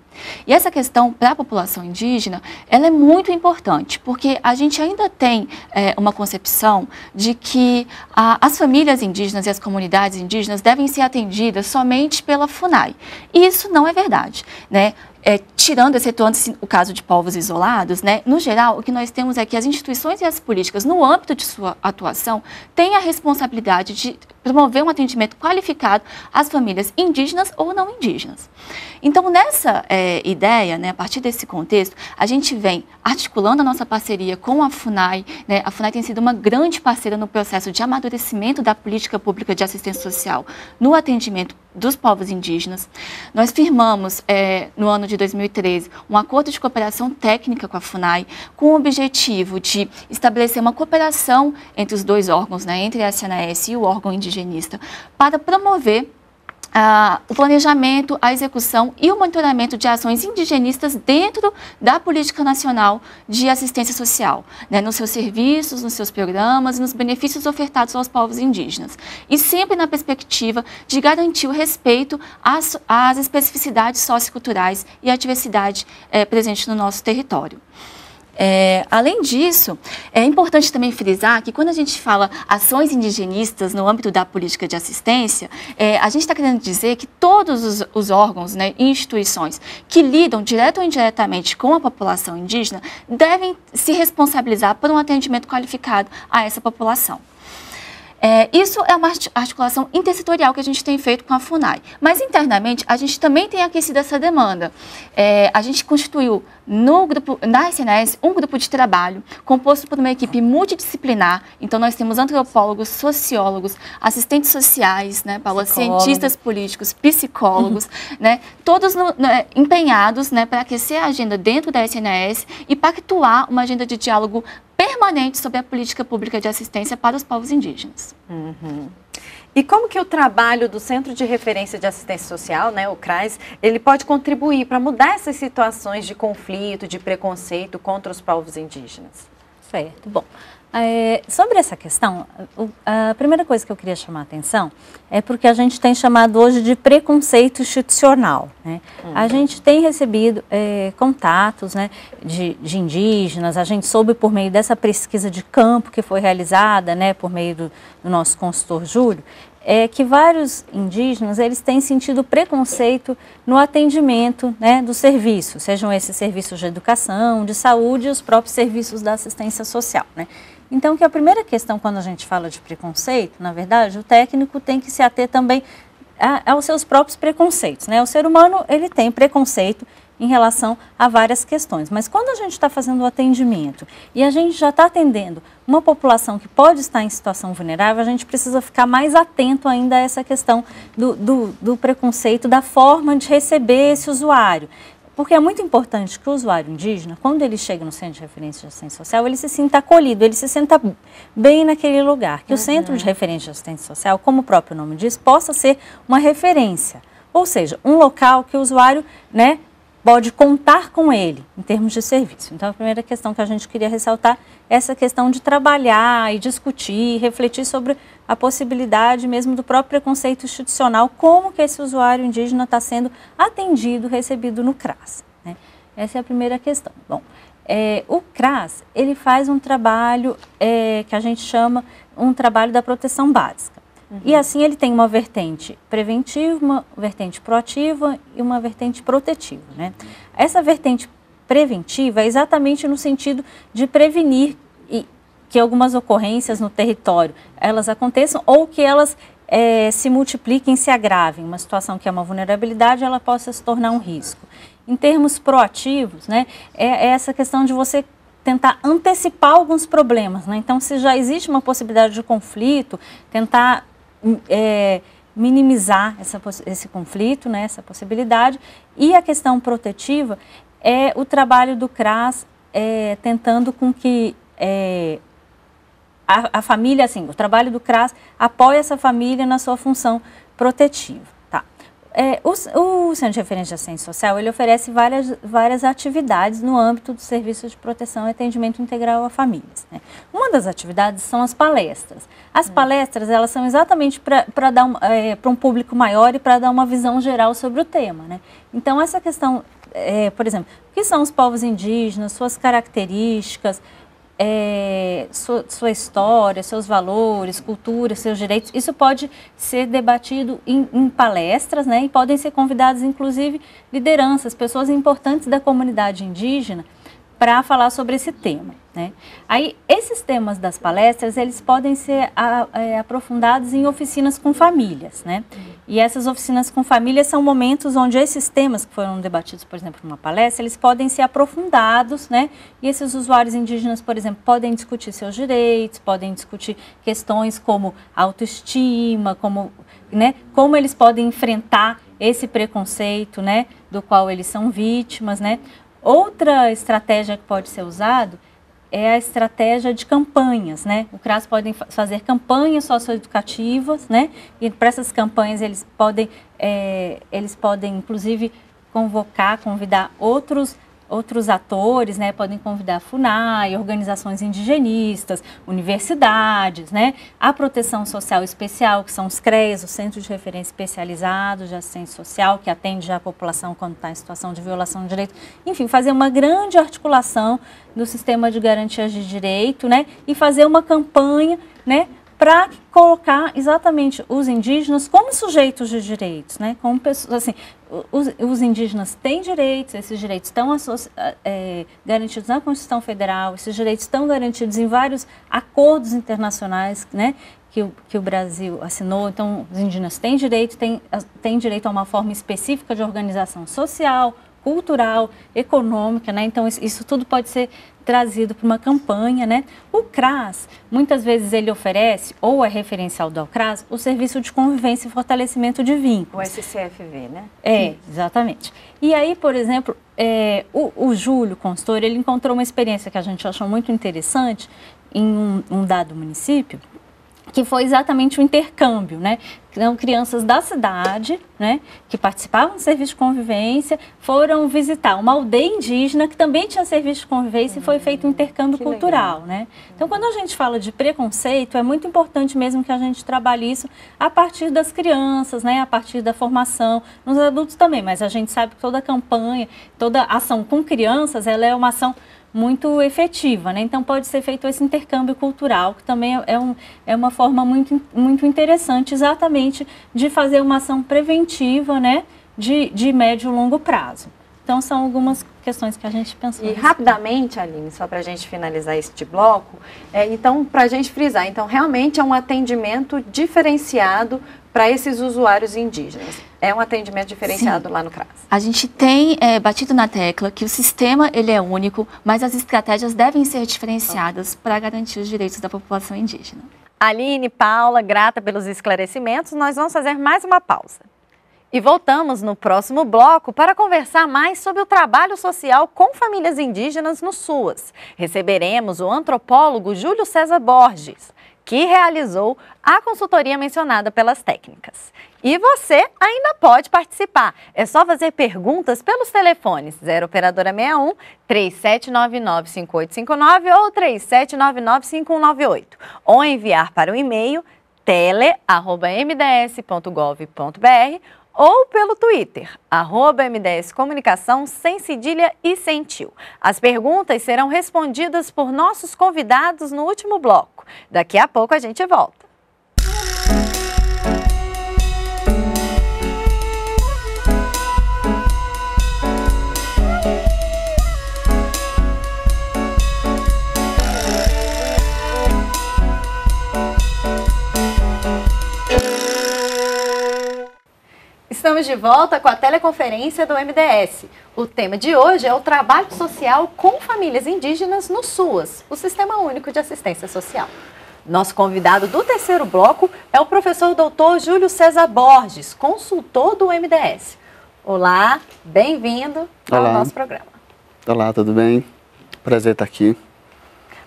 E essa questão para a população indígena, ela é muito importante, porque a gente ainda tem é, uma concepção de que a, as famílias indígenas e as comunidades indígenas devem ser atendidas somente pela FUNAI. E isso não é verdade. Né? é, tirando, excetuando o caso de povos isolados, né, no geral, o que nós temos é que as instituições e as políticas, no âmbito de sua atuação, têm a responsabilidade de promover um atendimento qualificado às famílias indígenas ou não indígenas. Então, nessa é, ideia, né, a partir desse contexto, a gente vem articulando a nossa parceria com a FUNAI. Né, a FUNAI tem sido uma grande parceira no processo de amadurecimento da política pública de assistência social no atendimento dos povos indígenas. Nós firmamos, é, no ano de 2013, um acordo de cooperação técnica com a FUNAI, com o objetivo de estabelecer uma cooperação entre os dois órgãos, né, entre a SNS e o órgão indigenista, para promover ah, o planejamento, a execução e o monitoramento de ações indigenistas dentro da política nacional de assistência social, né, nos seus serviços, nos seus programas e nos benefícios ofertados aos povos indígenas. E sempre na perspectiva de garantir o respeito às, às especificidades socioculturais e à diversidade é, presente no nosso território. É, além disso, é importante também frisar que quando a gente fala ações indigenistas no âmbito da política de assistência, é, a gente está querendo dizer que todos os, os órgãos né, e instituições que lidam direto ou indiretamente com a população indígena devem se responsabilizar por um atendimento qualificado a essa população. É, isso é uma articulação intersetorial que a gente tem feito com a FUNAI. Mas internamente, a gente também tem aquecido essa demanda. É, a gente constituiu no grupo, na SNS um grupo de trabalho composto por uma equipe multidisciplinar. Então, nós temos antropólogos, sociólogos, assistentes sociais, né, Paula, cientistas políticos, psicólogos, uhum. né, todos no, né, empenhados né, para aquecer a agenda dentro da SNS e pactuar uma agenda de diálogo permanente sobre a política pública de assistência para os povos indígenas. Uhum. E como que o trabalho do Centro de Referência de Assistência Social, né, o CRAS, ele pode contribuir para mudar essas situações de conflito, de preconceito contra os povos indígenas? Certo. Bom, é, sobre essa questão, a primeira coisa que eu queria chamar a atenção é porque a gente tem chamado hoje de preconceito institucional. Né? Uhum. A gente tem recebido é, contatos né, de, de, indígenas, a gente soube por meio dessa pesquisa de campo que foi realizada né, por meio do, do nosso consultor Júlio, é que vários indígenas eles têm sentido preconceito no atendimento né, do serviço, sejam esses serviços de educação, de saúde e os próprios serviços da assistência social. Né? Então, que a primeira questão quando a gente fala de preconceito, na verdade, o técnico tem que se ater também a, aos seus próprios preconceitos. Né? O ser humano ele tem preconceito em relação a várias questões. Mas quando a gente está fazendo o atendimento e a gente já está atendendo uma população que pode estar em situação vulnerável, a gente precisa ficar mais atento ainda a essa questão do, do, do preconceito, da forma de receber esse usuário. Porque é muito importante que o usuário indígena, quando ele chega no centro de referência de assistência social, ele se sinta acolhido, ele se sinta bem naquele lugar. Que uhum. o centro de referência de assistência social, como o próprio nome diz, possa ser uma referência. Ou seja, um local que o usuário né, pode contar com ele em termos de serviço. Então, a primeira questão que a gente queria ressaltar é essa questão de trabalhar e discutir, refletir sobre a possibilidade mesmo do próprio preconceito institucional, como que esse usuário indígena está sendo atendido, recebido no CRAS. Né? Essa é a primeira questão. Bom, é, o CRAS, ele faz um trabalho é, que a gente chama um trabalho da proteção básica. Uhum. E assim ele tem uma vertente preventiva, uma vertente proativa e uma vertente protetiva. Né? Essa vertente preventiva é exatamente no sentido de prevenir que algumas ocorrências no território elas aconteçam ou que elas é, se multipliquem, se agravem. Uma situação que é uma vulnerabilidade, ela possa se tornar um risco. Em termos proativos, né, é, é essa questão de você tentar antecipar alguns problemas. Né? Então, se já existe uma possibilidade de conflito, tentar é, minimizar essa, esse conflito, né, essa possibilidade. E a questão protetiva é o trabalho do CRAS é, tentando com que é, a, a, família, assim, o trabalho do CRAS apoie essa família na sua função protetiva. É, o, o, Centro de Referência de Assistência Social ele oferece várias, várias atividades no âmbito do serviço de proteção e atendimento integral a famílias. Né? Uma das atividades são as palestras. As hum. palestras elas são exatamente para dar um, é, para um público maior e para dar uma visão geral sobre o tema. Né? Então essa questão, é, por exemplo, o que são os povos indígenas, suas características, é, sua, sua, história, seus valores, cultura, seus direitos. Isso pode ser debatido em, em, palestras, né? E podem ser convidados, inclusive, lideranças, pessoas importantes da comunidade indígena para falar sobre esse tema. Né? Aí, esses temas das palestras, eles podem ser a, é, aprofundados em oficinas com famílias, né? E essas oficinas com famílias são momentos onde esses temas que foram debatidos, por exemplo, numa palestra, eles podem ser aprofundados, né? E esses usuários indígenas, por exemplo, podem discutir seus direitos, podem discutir questões como autoestima, como, né? Como eles podem enfrentar esse preconceito, né? Do qual eles são vítimas, né? Outra estratégia que pode ser usado é a estratégia de campanhas, né? O CRAS pode fazer campanhas socioeducativas, né? E para essas campanhas eles podem, é, eles podem inclusive convocar, convidar outros outros atores, né, podem convidar a FUNAI, organizações indigenistas, universidades, né, a proteção social especial, que são os CREAS, o Centro de Referência Especializado de Assistência Social, que atende a população quando está em situação de violação de direito. Enfim, fazer uma grande articulação do sistema de garantias de direito, né, e fazer uma campanha, né, para colocar exatamente os indígenas como sujeitos de direitos, né? Como pessoas, assim, os, os, indígenas têm direitos, esses direitos estão é, garantidos na Constituição Federal, esses direitos estão garantidos em vários acordos internacionais, né? Que o, que o Brasil assinou, então os indígenas têm direito, têm, têm direito a uma forma específica de organização social, cultural, econômica, né? Então isso, tudo pode ser trazido para uma campanha, né? O CRAS, muitas vezes ele oferece, ou é referencial do CRAS, o serviço de convivência e fortalecimento de vínculos. O SCFV, né? É, exatamente. E aí, por exemplo, é, o, o Júlio Consultor, ele encontrou uma experiência que a gente achou muito interessante em um, um dado município, que foi exatamente o intercâmbio, né? Então, crianças da cidade, né, que participavam do serviço de convivência, foram visitar uma aldeia indígena que também tinha serviço de convivência uhum. e foi feito um intercâmbio que cultural, legal. né? Então, quando a gente fala de preconceito, é muito importante mesmo que a gente trabalhe isso a partir das crianças, né, a partir da formação, nos adultos também, mas a gente sabe que toda campanha, toda ação com crianças, ela é uma ação muito efetiva, né? Então pode ser feito esse intercâmbio cultural, que também é, um, é uma forma muito, muito interessante exatamente de fazer uma ação preventiva, né? De, de médio e longo prazo. Então são algumas questões que a gente pensou. E rapidamente, Aline, só para a gente finalizar este bloco, é, então para a gente frisar, então realmente é um atendimento diferenciado para esses usuários indígenas. É um atendimento diferenciado Sim. lá no CRAS. A gente tem é, batido na tecla que o sistema ele é único, mas as estratégias devem ser diferenciadas para garantir os direitos da população indígena. Aline, Paula, grata pelos esclarecimentos. Nós vamos fazer mais uma pausa. E voltamos no próximo bloco para conversar mais sobre o trabalho social com famílias indígenas no SUAS. Receberemos o antropólogo Júlio César Borges que realizou a consultoria mencionada pelas técnicas. E você ainda pode participar. É só fazer perguntas pelos telefones 0 operadora 61 3799 5859 ou 3799 5198 ou enviar para o e-mail tele@mds.gov.br ou pelo Twitter, arroba MDS Comunicação, sem cedilha e sem tio. As perguntas serão respondidas por nossos convidados no último bloco. Daqui a pouco a gente volta. Estamos de volta com a teleconferência do MDS. O tema de hoje é o trabalho social com famílias indígenas no SUAS, o Sistema Único de Assistência Social. Nosso convidado do terceiro bloco é o professor doutor Júlio César Borges, consultor do MDS. Olá, bem-vindo ao nosso programa. Olá, tudo bem? Prazer estar aqui.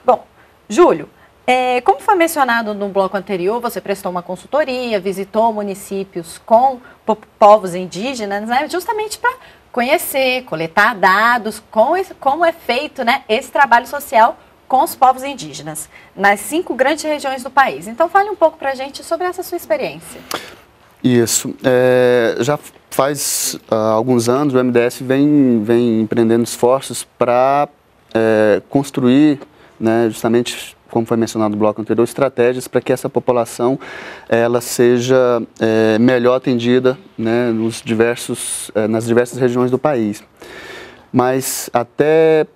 Bom, Júlio, é, como foi mencionado no bloco anterior, você prestou uma consultoria, visitou municípios com povos indígenas, né, justamente para conhecer, coletar dados, com como é feito né, esse trabalho social com os povos indígenas nas cinco grandes regiões do país. Então, fale um pouco para a gente sobre essa sua experiência. Isso. É, já faz uh, alguns anos o MDS vem, vem empreendendo esforços para é, construir né, justamente como foi mencionado no bloco anterior, estratégias para que essa população ela seja é, melhor atendida né, nos diversos, é, nas diversas regiões do país. Mas até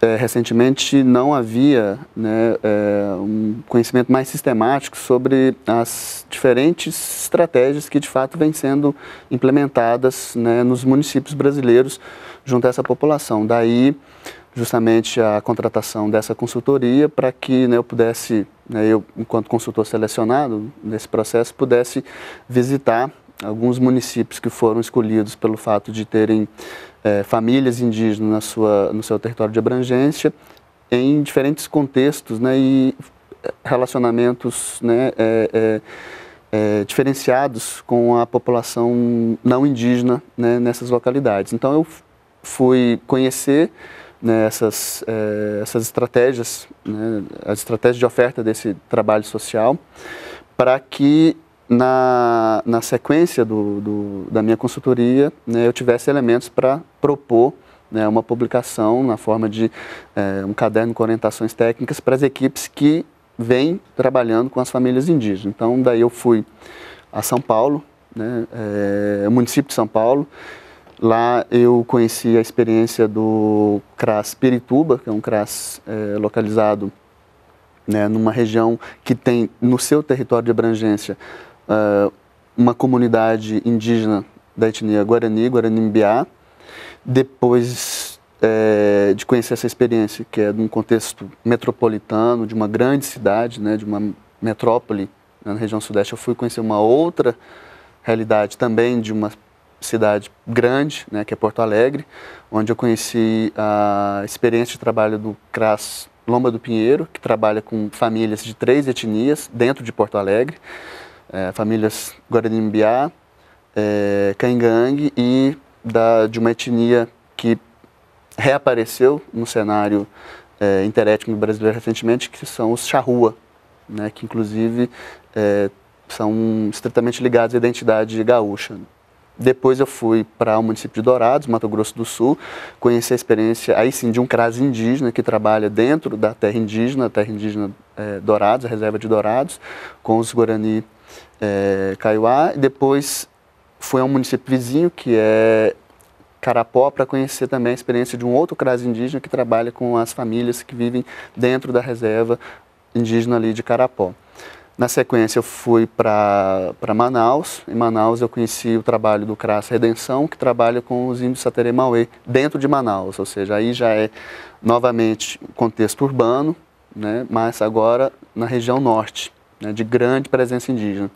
é, recentemente não havia né, é, um conhecimento mais sistemático sobre as diferentes estratégias que de fato vêm sendo implementadas né, nos municípios brasileiros junto a essa população. Daí justamente a contratação dessa consultoria para que né, eu pudesse, né, eu enquanto consultor selecionado nesse processo, pudesse visitar alguns municípios que foram escolhidos pelo fato de terem é, famílias indígenas na sua, no seu território de abrangência em diferentes contextos né, e relacionamentos né, é, é, é diferenciados com a população não indígena né, nessas localidades. Então eu fui conhecer né, essas, é, essas estratégias, né, as estratégias de oferta desse trabalho social, para que na, na sequência do, do, da minha consultoria né, eu tivesse elementos para propor né, uma publicação na forma de é, um caderno com orientações técnicas para as equipes que vêm trabalhando com as famílias indígenas. Então, daí eu fui a São Paulo, né, é, município de São Paulo. Lá eu conheci a experiência do CRAS Pirituba, que é um CRAS é, localizado né, numa região que tem no seu território de abrangência uh, uma comunidade indígena da etnia Guarani, Guarani-Mbiá. Depois é, de conhecer essa experiência, que é de um contexto metropolitano, de uma grande cidade, né, de uma metrópole né, na região sudeste, eu fui conhecer uma outra realidade também de uma cidade grande, né, que é Porto Alegre, onde eu conheci a experiência de trabalho do CRAS Lomba do Pinheiro, que trabalha com famílias de três etnias dentro de Porto Alegre, é, famílias Guarani-Mbiá, é, Caingangue e da, de uma etnia que reapareceu no cenário é, interétnico brasileiro recentemente, que são os charrua, né, que inclusive é, são estritamente ligados à identidade gaúcha. Depois eu fui para o município de Dourados, Mato Grosso do Sul, conheci a experiência, aí sim, de um CRAS indígena que trabalha dentro da terra indígena, a terra indígena é, Dourados, a reserva de Dourados, com os Guarani é, Kaiowá. E depois fui a um município vizinho, que é Carapó, para conhecer também a experiência de um outro CRAS indígena que trabalha com as famílias que vivem dentro da reserva indígena ali de Carapó. Na sequência, eu fui para Manaus. Em Manaus, eu conheci o trabalho do CRAS Redenção, que trabalha com os índios Saterê Mauê dentro de Manaus, ou seja, aí já é novamente contexto urbano, né, mas agora na região norte, né, de grande presença indígena.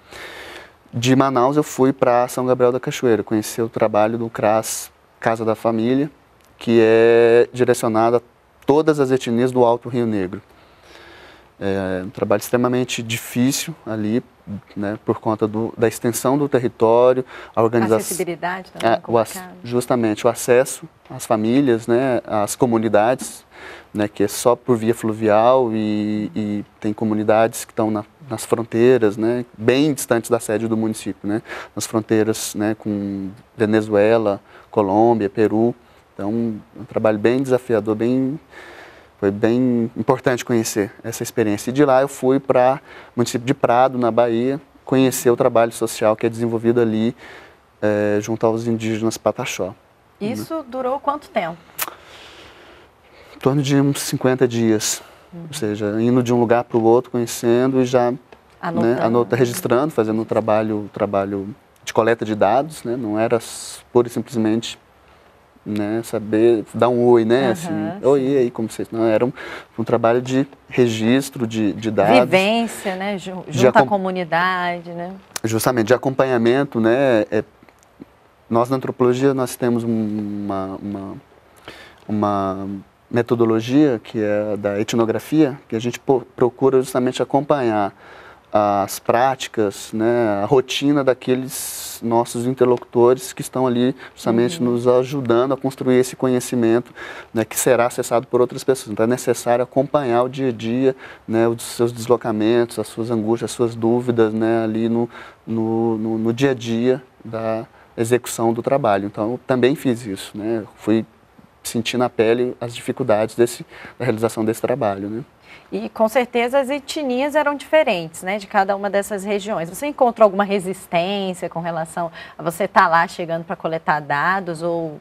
De Manaus, eu fui para São Gabriel da Cachoeira, conhecer o trabalho do CRAS Casa da Família, que é direcionado a todas as etnias do Alto Rio Negro. É um trabalho extremamente difícil ali, né, por conta do, da extensão do território, a organização. Acessibilidade também. É, o, justamente o acesso às famílias, né, às comunidades, né, que é só por via fluvial e, e tem comunidades que estão na, nas fronteiras, né, bem distantes da sede do município, né, nas fronteiras né, com Venezuela, Colômbia, Peru. Então, um trabalho bem desafiador, bem foi bem importante conhecer essa experiência. E de lá eu fui para o município de Prado, na Bahia, conhecer o trabalho social que é desenvolvido ali é, junto aos indígenas Pataxó. Isso né? durou quanto tempo? Em torno de uns 50 dias. Uhum. Ou seja, indo de um lugar para o outro, conhecendo e já anotando, né, anota, registrando, fazendo um trabalho, trabalho de coleta de dados, né? não era pura e simplesmente né, saber dar um oi, né, uhum, assim, oi, aí, como vocês, não, era um, um trabalho de registro de, de dados. Vivência, né, junto à comunidade, né. Justamente, de acompanhamento, né, é, nós na antropologia nós temos uma, uma, uma metodologia que é da etnografia, que a gente procura justamente acompanhar as práticas, né, a rotina daqueles nossos interlocutores que estão ali justamente uhum. nos ajudando a construir esse conhecimento né, que será acessado por outras pessoas. Então é necessário acompanhar o dia a dia, né, os seus deslocamentos, as suas angústias, as suas dúvidas né, ali no, no, no, no dia a dia da execução do trabalho. Então eu também fiz isso, né, fui sentir na pele as dificuldades desse, da realização desse trabalho. Né. E com certeza as etnias eram diferentes, né, de cada uma dessas regiões. Você encontrou alguma resistência com relação a você estar tá lá chegando para coletar dados ou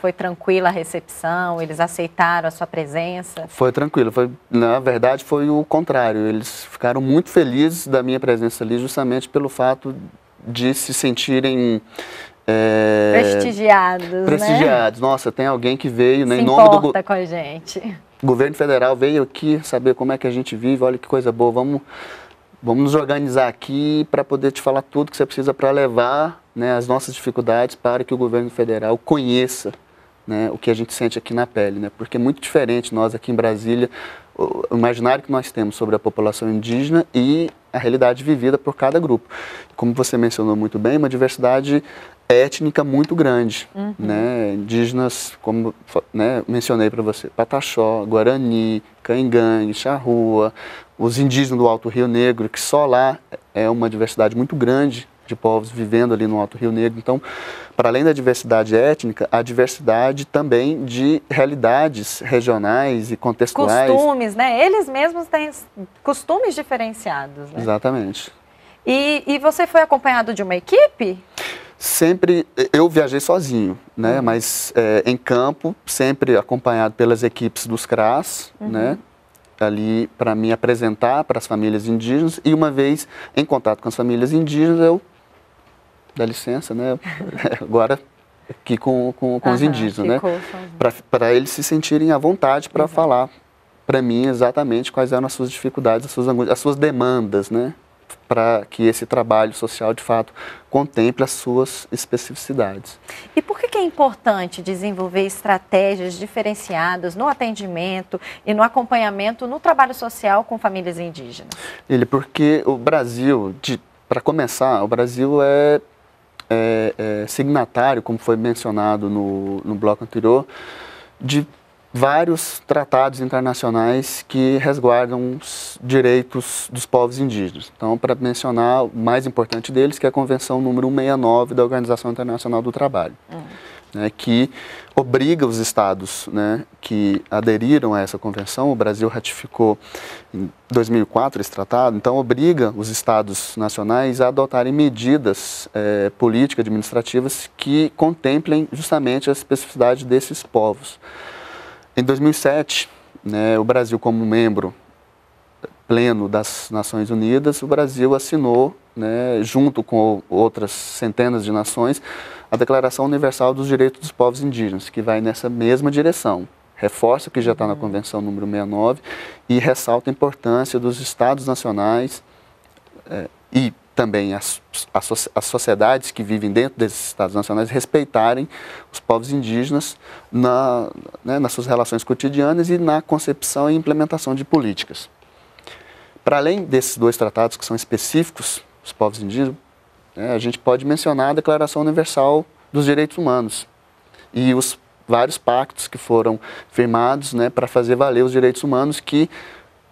foi tranquila a recepção? Eles aceitaram a sua presença? Foi tranquilo. Foi, na verdade, foi o contrário. Eles ficaram muito felizes da minha presença ali, justamente pelo fato de se sentirem é, prestigiados. Prestigiados. Né? Nossa, tem alguém que veio né, se em nome do. com a gente o governo federal veio aqui saber como é que a gente vive, olha que coisa boa, vamos, vamos nos organizar aqui para poder te falar tudo que você precisa para levar né, as nossas dificuldades para que o governo federal conheça né, o que a gente sente aqui na pele, né, porque é muito diferente nós aqui em Brasília, o imaginário que nós temos sobre a população indígena e a realidade vivida por cada grupo. Como você mencionou muito bem, uma diversidade étnica muito grande, uhum. né? Indígenas, como né, mencionei para você, Pataxó, Guarani, Caingangue, Charrua, os indígenas do Alto Rio Negro, que só lá é uma diversidade muito grande de povos vivendo ali no Alto Rio Negro. Então, para além da diversidade étnica, a diversidade também de realidades regionais e contextuais. Costumes, né? Eles mesmos têm costumes diferenciados. Né? Exatamente. E, e você foi acompanhado de uma equipe? Sempre, eu viajei sozinho, né? Uhum. Mas é, em campo, sempre acompanhado pelas equipes dos CRAS, uhum. né? Ali para me apresentar para as famílias indígenas e uma vez em contato com as famílias indígenas, eu, dá licença, né? [LAUGHS] Agora aqui com, com, com uhum, os indígenas, né? Para eles se sentirem à vontade para falar para mim exatamente quais eram as suas dificuldades, as suas, as suas demandas, né? Para que esse trabalho social, de fato, contemple as suas especificidades. E por que é importante desenvolver estratégias diferenciadas no atendimento e no acompanhamento no trabalho social com famílias indígenas? Ele, porque o Brasil, para começar, o Brasil é, é, é, signatário, como foi mencionado no, no bloco anterior, de vários tratados internacionais que resguardam os direitos dos povos indígenas. Então, para mencionar o mais importante deles, que é a Convenção número 169 da Organização Internacional do Trabalho, uhum. né, que obriga os estados né, que aderiram a essa convenção, o Brasil ratificou em 2004 esse tratado, então obriga os estados nacionais a adotarem medidas é, políticas administrativas que contemplem justamente a especificidade desses povos. Em 2007, né, o Brasil, como membro pleno das Nações Unidas, o Brasil assinou, né, junto com outras centenas de nações, a Declaração Universal dos Direitos dos Povos Indígenas, que vai nessa mesma direção. Reforça o que já está na Convenção número 69 e ressalta a importância dos Estados nacionais é, e também as, as, as, sociedades que vivem dentro desses Estados nacionais respeitarem os povos indígenas na, né, nas suas relações cotidianas e na concepção e implementação de políticas. Para além desses dois tratados que são específicos dos povos indígenas, né, a gente pode mencionar a Declaração Universal dos Direitos Humanos e os vários pactos que foram firmados né, para fazer valer os direitos humanos que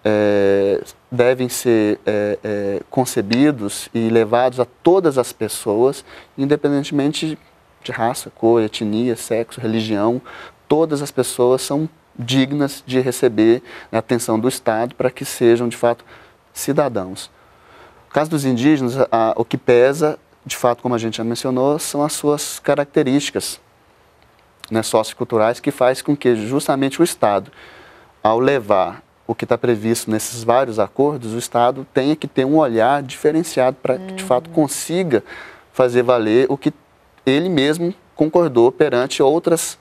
é, devem ser é, é, concebidos e levados a todas as pessoas, independentemente de raça, cor, etnia, sexo, religião, todas as pessoas são dignas de receber a atenção do Estado para que sejam, de fato, cidadãos. No caso dos indígenas, a, o que pesa, de fato, como a gente já mencionou, são as suas características né, socioculturais que faz com que justamente o Estado, ao levar o que está previsto nesses vários acordos, o Estado tenha que ter um olhar diferenciado para uhum. que, de fato, consiga fazer valer o que ele mesmo concordou perante outras,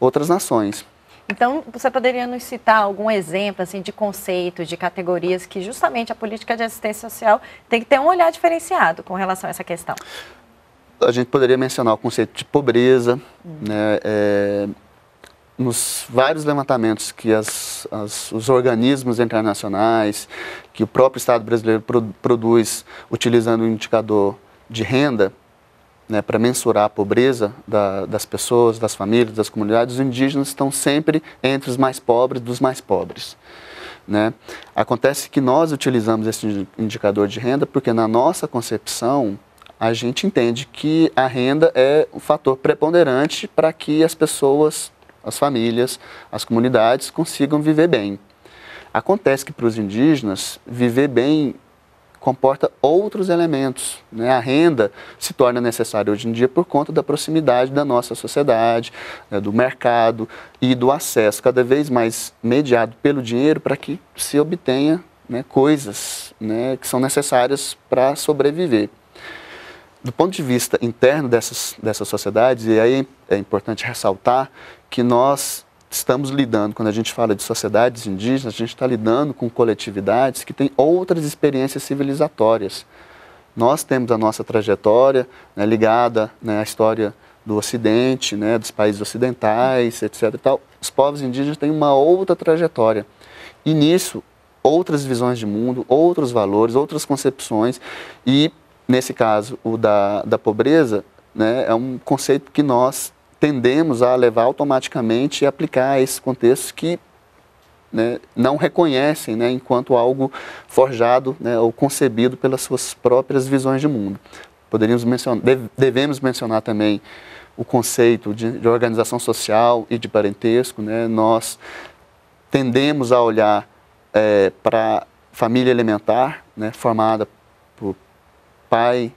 outras nações. Então, você poderia nos citar algum exemplo assim, de conceitos, de categorias que justamente a política de assistência social tem que ter um olhar diferenciado com relação a essa questão? A gente poderia mencionar o conceito de pobreza, uhum. né, é, nos vários levantamentos que as, as, os organismos internacionais, que o próprio Estado brasileiro pro, produz utilizando o indicador de renda, né, para mensurar a pobreza da, das pessoas, das famílias, das comunidades, os indígenas estão sempre entre os mais pobres dos mais pobres. Né? Acontece que nós utilizamos esse indicador de renda porque, na nossa concepção, a gente entende que a renda é um fator preponderante para que as pessoas as famílias, as comunidades consigam viver bem. Acontece que para os indígenas, viver bem comporta outros elementos. Né? A renda se torna necessária hoje em dia por conta da proximidade da nossa sociedade, né, do mercado e do acesso cada vez mais mediado pelo dinheiro para que se obtenha né, coisas né, que são necessárias para sobreviver do ponto de vista interno dessas, dessas sociedades, e aí é importante ressaltar que nós estamos lidando, quando a gente fala de sociedades indígenas, a gente está lidando com coletividades que têm outras experiências civilizatórias. Nós temos a nossa trajetória né, ligada né, à história do Ocidente, né, dos países ocidentais, etc. Tal. Os povos indígenas têm uma outra trajetória. E nisso, outras visões de mundo, outros valores, outras concepções e Nesse caso, o da, da pobreza, né, é um conceito que nós tendemos a levar automaticamente e aplicar a esses contextos que né, não reconhecem né, enquanto algo forjado né, ou concebido pelas suas próprias visões de mundo. Poderíamos mencionar, devemos mencionar também o conceito de, de organização social e de parentesco. Né, nós tendemos a olhar é, para a família elementar, né, formada pai,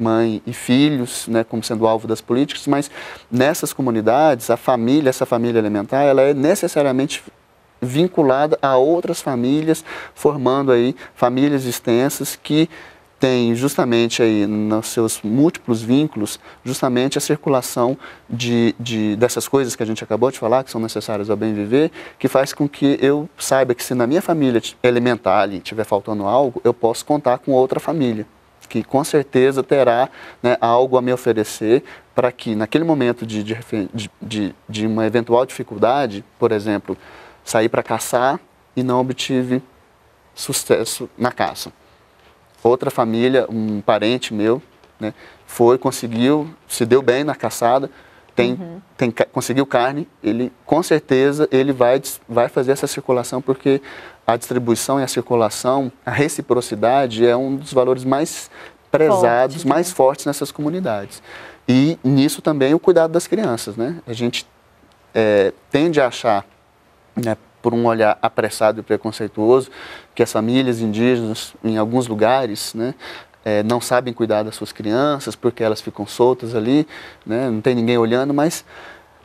mãe e filhos, né, como sendo alvo das políticas, mas nessas comunidades, a família, essa família elementar, ela é necessariamente vinculada a outras famílias, formando aí famílias extensas que têm justamente aí nos seus múltiplos vínculos, justamente a circulação de, de, dessas coisas que a gente acabou de falar, que são necessárias ao bem viver, que faz com que eu saiba que se na minha família elementar ali estiver faltando algo, eu posso contar com outra família que com certeza terá né, algo a me oferecer para que naquele momento de, de, de, de uma eventual dificuldade, por exemplo, sair para caçar e não obtive sucesso na caça. Outra família, um parente meu, né, foi, conseguiu, se deu bem na caçada, tem, uhum. tem, conseguiu carne, ele com certeza ele vai, vai fazer essa circulação porque a distribuição e a circulação, a reciprocidade é um dos valores mais prezados, Forte, mais né? fortes nessas comunidades. E nisso também o cuidado das crianças, né? A gente é, tende a achar, né, por um olhar apressado e preconceituoso, que as famílias indígenas, em alguns lugares, né, é, não sabem cuidar das suas crianças porque elas ficam soltas ali, né, não tem ninguém olhando, mas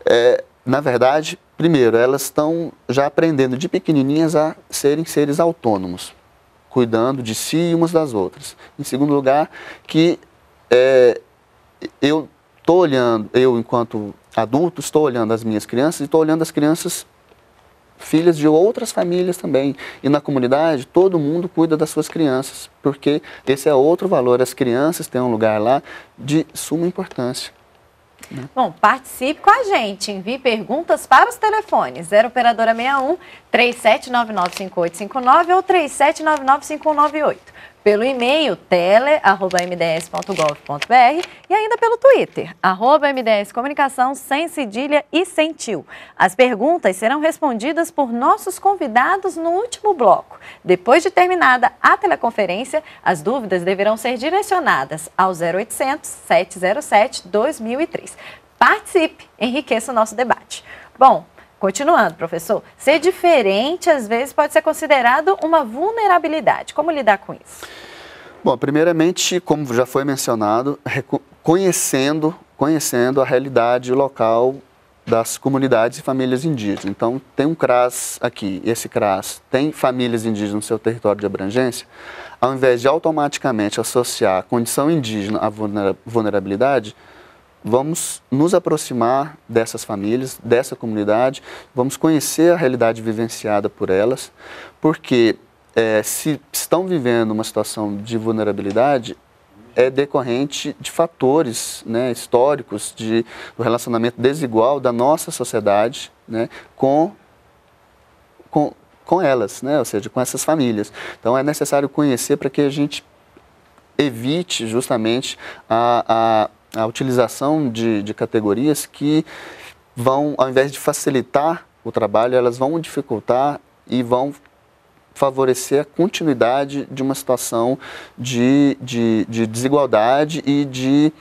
é, na verdade, primeiro, elas estão já aprendendo de pequenininhas a serem seres autônomos, cuidando de si e umas das outras. Em segundo lugar, que é, eu estou olhando, eu enquanto adulto, estou olhando as minhas crianças e estou olhando as crianças filhas de outras famílias também. E na comunidade, todo mundo cuida das suas crianças, porque esse é outro valor. As crianças têm um lugar lá de suma importância. Né? Bom, participe com a gente. Envie perguntas para os telefones 0 Operadora 61 37995859 ou 37995198 pelo e-mail tele.mds.gov.br e ainda pelo Twitter, arroba MDS Comunicação, sem cedilha e sem tio. As perguntas serão respondidas por nossos convidados no último bloco. Depois de terminada a teleconferência, as dúvidas deverão ser direcionadas ao 0800 707 2003. Participe, enriqueça o nosso debate. Bom, Continuando, professor, ser diferente às vezes pode ser considerado uma vulnerabilidade. Como lidar com isso? Bom, primeiramente, como já foi mencionado, conhecendo, conhecendo a realidade local das comunidades e famílias indígenas. Então, tem um CRAS aqui, esse CRAS tem famílias indígenas no seu território de abrangência, ao invés de automaticamente associar a condição indígena à vulnerabilidade, vamos nos aproximar dessas famílias, dessa comunidade, vamos conhecer a realidade vivenciada por elas, porque é, se estão vivendo uma situação de vulnerabilidade, é decorrente de fatores né, históricos de, do relacionamento desigual da nossa sociedade né, com, com, com elas, né, ou seja, com essas famílias. Então é necessário conhecer para que a gente evite justamente a, a a utilização de, de categorias que vão, ao invés de facilitar o trabalho, elas vão dificultar e vão favorecer a continuidade de uma situação de, de, de, desigualdade e de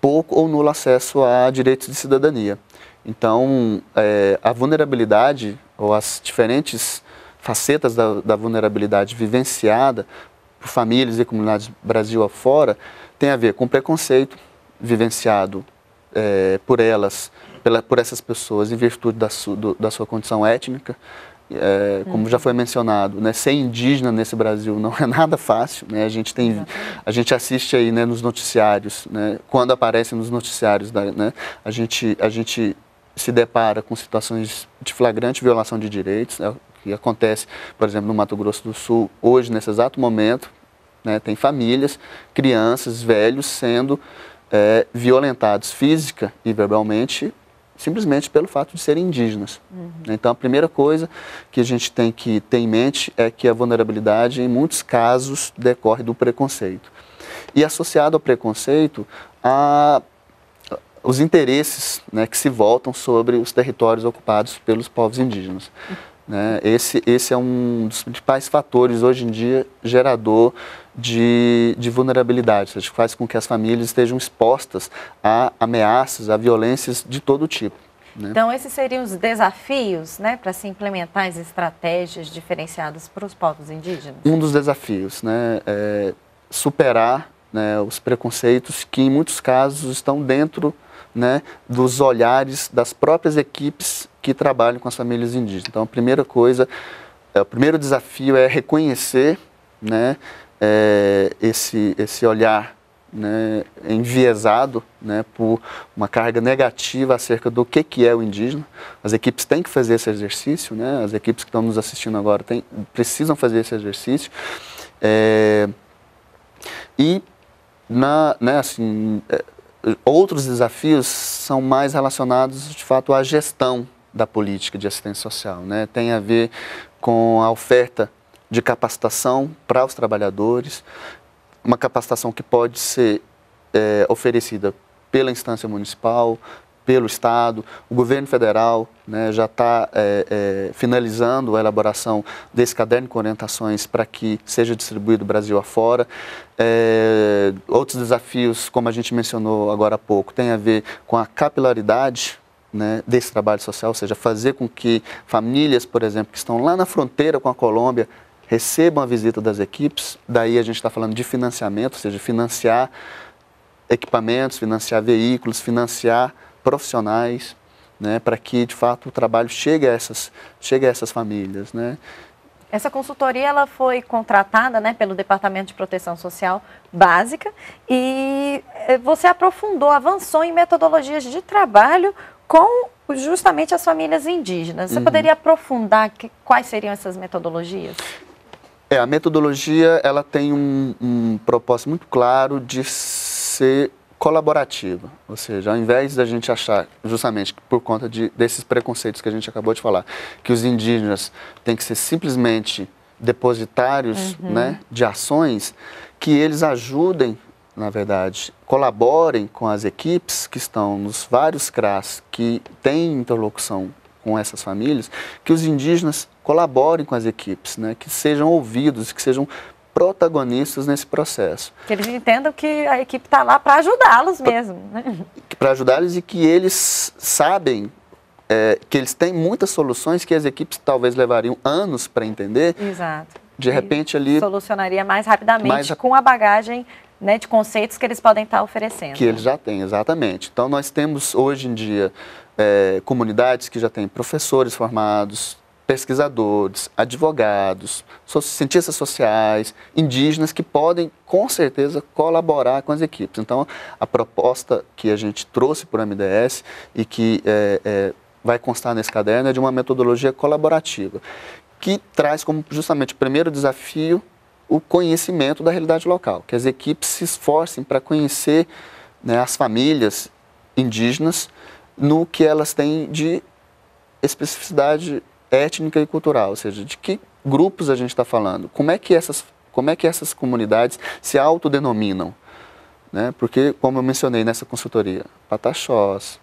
pouco ou nulo acesso a direitos de cidadania. Então, é, a vulnerabilidade ou as diferentes facetas da, da vulnerabilidade vivenciada por famílias e comunidades Brasil afora tem a ver com preconceito, vivenciado é, por elas, pela, por essas pessoas, em virtude da, su, do, da sua condição étnica. É, como uhum. já foi mencionado, né, ser indígena nesse Brasil não é [LAUGHS] nada fácil. Né, a gente tem, a gente assiste aí né, nos noticiários, né, quando aparecem nos noticiários, da, né, a gente, a gente se depara com situações de flagrante violação de direitos, né, que acontece, por exemplo, no Mato Grosso do Sul hoje nesse exato momento, né, tem famílias, crianças, velhos sendo é, violentados física e verbalmente simplesmente pelo fato de serem indígenas. Uhum. Então, a primeira coisa que a gente tem que ter em mente é que a vulnerabilidade, em muitos casos, decorre do preconceito. E associado ao preconceito, a os interesses né, que se voltam sobre os territórios ocupados pelos povos indígenas. Uhum. Né? Esse, esse é um dos principais fatores hoje em dia gerador de, de vulnerabilidade, seja, faz com que as famílias estejam expostas a ameaças, a violências de todo tipo. Né? Então, esses seriam os desafios né, para se implementar as estratégias diferenciadas para os povos indígenas? Um dos desafios, né, é superar né, os preconceitos que em muitos casos estão dentro né, dos olhares das próprias equipes que trabalham com as famílias indígenas. Então, a primeira coisa, é, o primeiro desafio é reconhecer né, é, esse, esse olhar né, enviesado né, por uma carga negativa acerca do que, que é o indígena. As equipes têm que fazer esse exercício, né, as equipes que estão nos assistindo agora têm, precisam fazer esse exercício. É, e, na, né, assim, é, outros desafios são mais relacionados, de fato, à gestão da política de assistência social. Né? Tem a ver com a oferta de capacitação para os trabalhadores, uma capacitação que pode ser é, oferecida pela instância municipal, pelo Estado. O governo federal né, já está é, é, finalizando a elaboração desse caderno com orientações para que seja distribuído Brasil afora. É, outros desafios, como a gente mencionou agora há pouco, tem a ver com a capilaridade né, desse trabalho social, ou seja, fazer com que famílias, por exemplo, que estão lá na fronteira com a Colômbia, recebam a visita das equipes. Daí a gente está falando de financiamento, ou seja, financiar equipamentos, financiar veículos, financiar profissionais, né, para que de fato o trabalho chegue a essas, chegue a essas famílias. Né. Essa consultoria ela foi contratada né, pelo Departamento de Proteção Social Básica e eh, você aprofundou, avançou em metodologias de trabalho com justamente as famílias indígenas. Você uhum. poderia aprofundar que, quais seriam essas metodologias? É, a metodologia ela tem um, um propósito muito claro de ser colaborativa, ou seja, ao invés da gente achar, justamente por conta de, desses preconceitos que a gente acabou de falar, que os indígenas têm que ser simplesmente depositários uhum. né, de ações, que eles ajudem, na verdade, colaborem com as equipes que estão nos vários CRAS que têm interlocução com essas famílias, que os indígenas colaborem com as equipes, né, que sejam ouvidos, que sejam protagonistas nesse processo. Que eles entendam que a equipe está lá para ajudá-los mesmo. Né? Para ajudá-los e que eles sabem é, que eles têm muitas soluções que as equipes talvez levariam anos para entender. Exato. De repente ali... Solucionaria mais rapidamente mais... com a bagagem né, de conceitos que eles podem estar oferecendo. Que eles já têm, exatamente. Então nós temos hoje em dia é, comunidades que já têm professores formados, pesquisadores, advogados, cientistas sociais, indígenas que podem, com certeza, colaborar com as equipes. Então, a proposta que a gente trouxe para o MDS e que é, é, vai constar nesse caderno é de uma metodologia colaborativa, que traz como justamente o primeiro desafio o conhecimento da realidade local, que as equipes se esforcem para conhecer né, as famílias indígenas no que elas têm de especificidade étnica e cultural, ou seja, de que grupos a gente está falando, como é que essas, como é que essas comunidades se autodenominam, né? Porque, como eu mencionei nessa consultoria, Pataxós,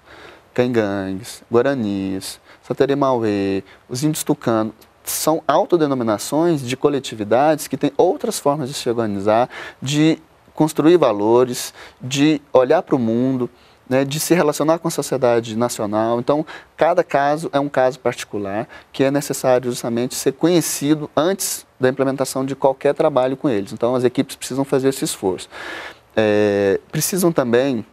Cangangues, Guaranis, Sateremauê, os índios tucanos, são autodenominações de coletividades que têm outras formas de se organizar, de construir valores, de olhar para o mundo, né, de se relacionar com a sociedade nacional. Então, cada caso é um caso particular que é necessário justamente ser conhecido antes da implementação de qualquer trabalho com eles. Então, as equipes precisam fazer esse esforço. É, precisam também,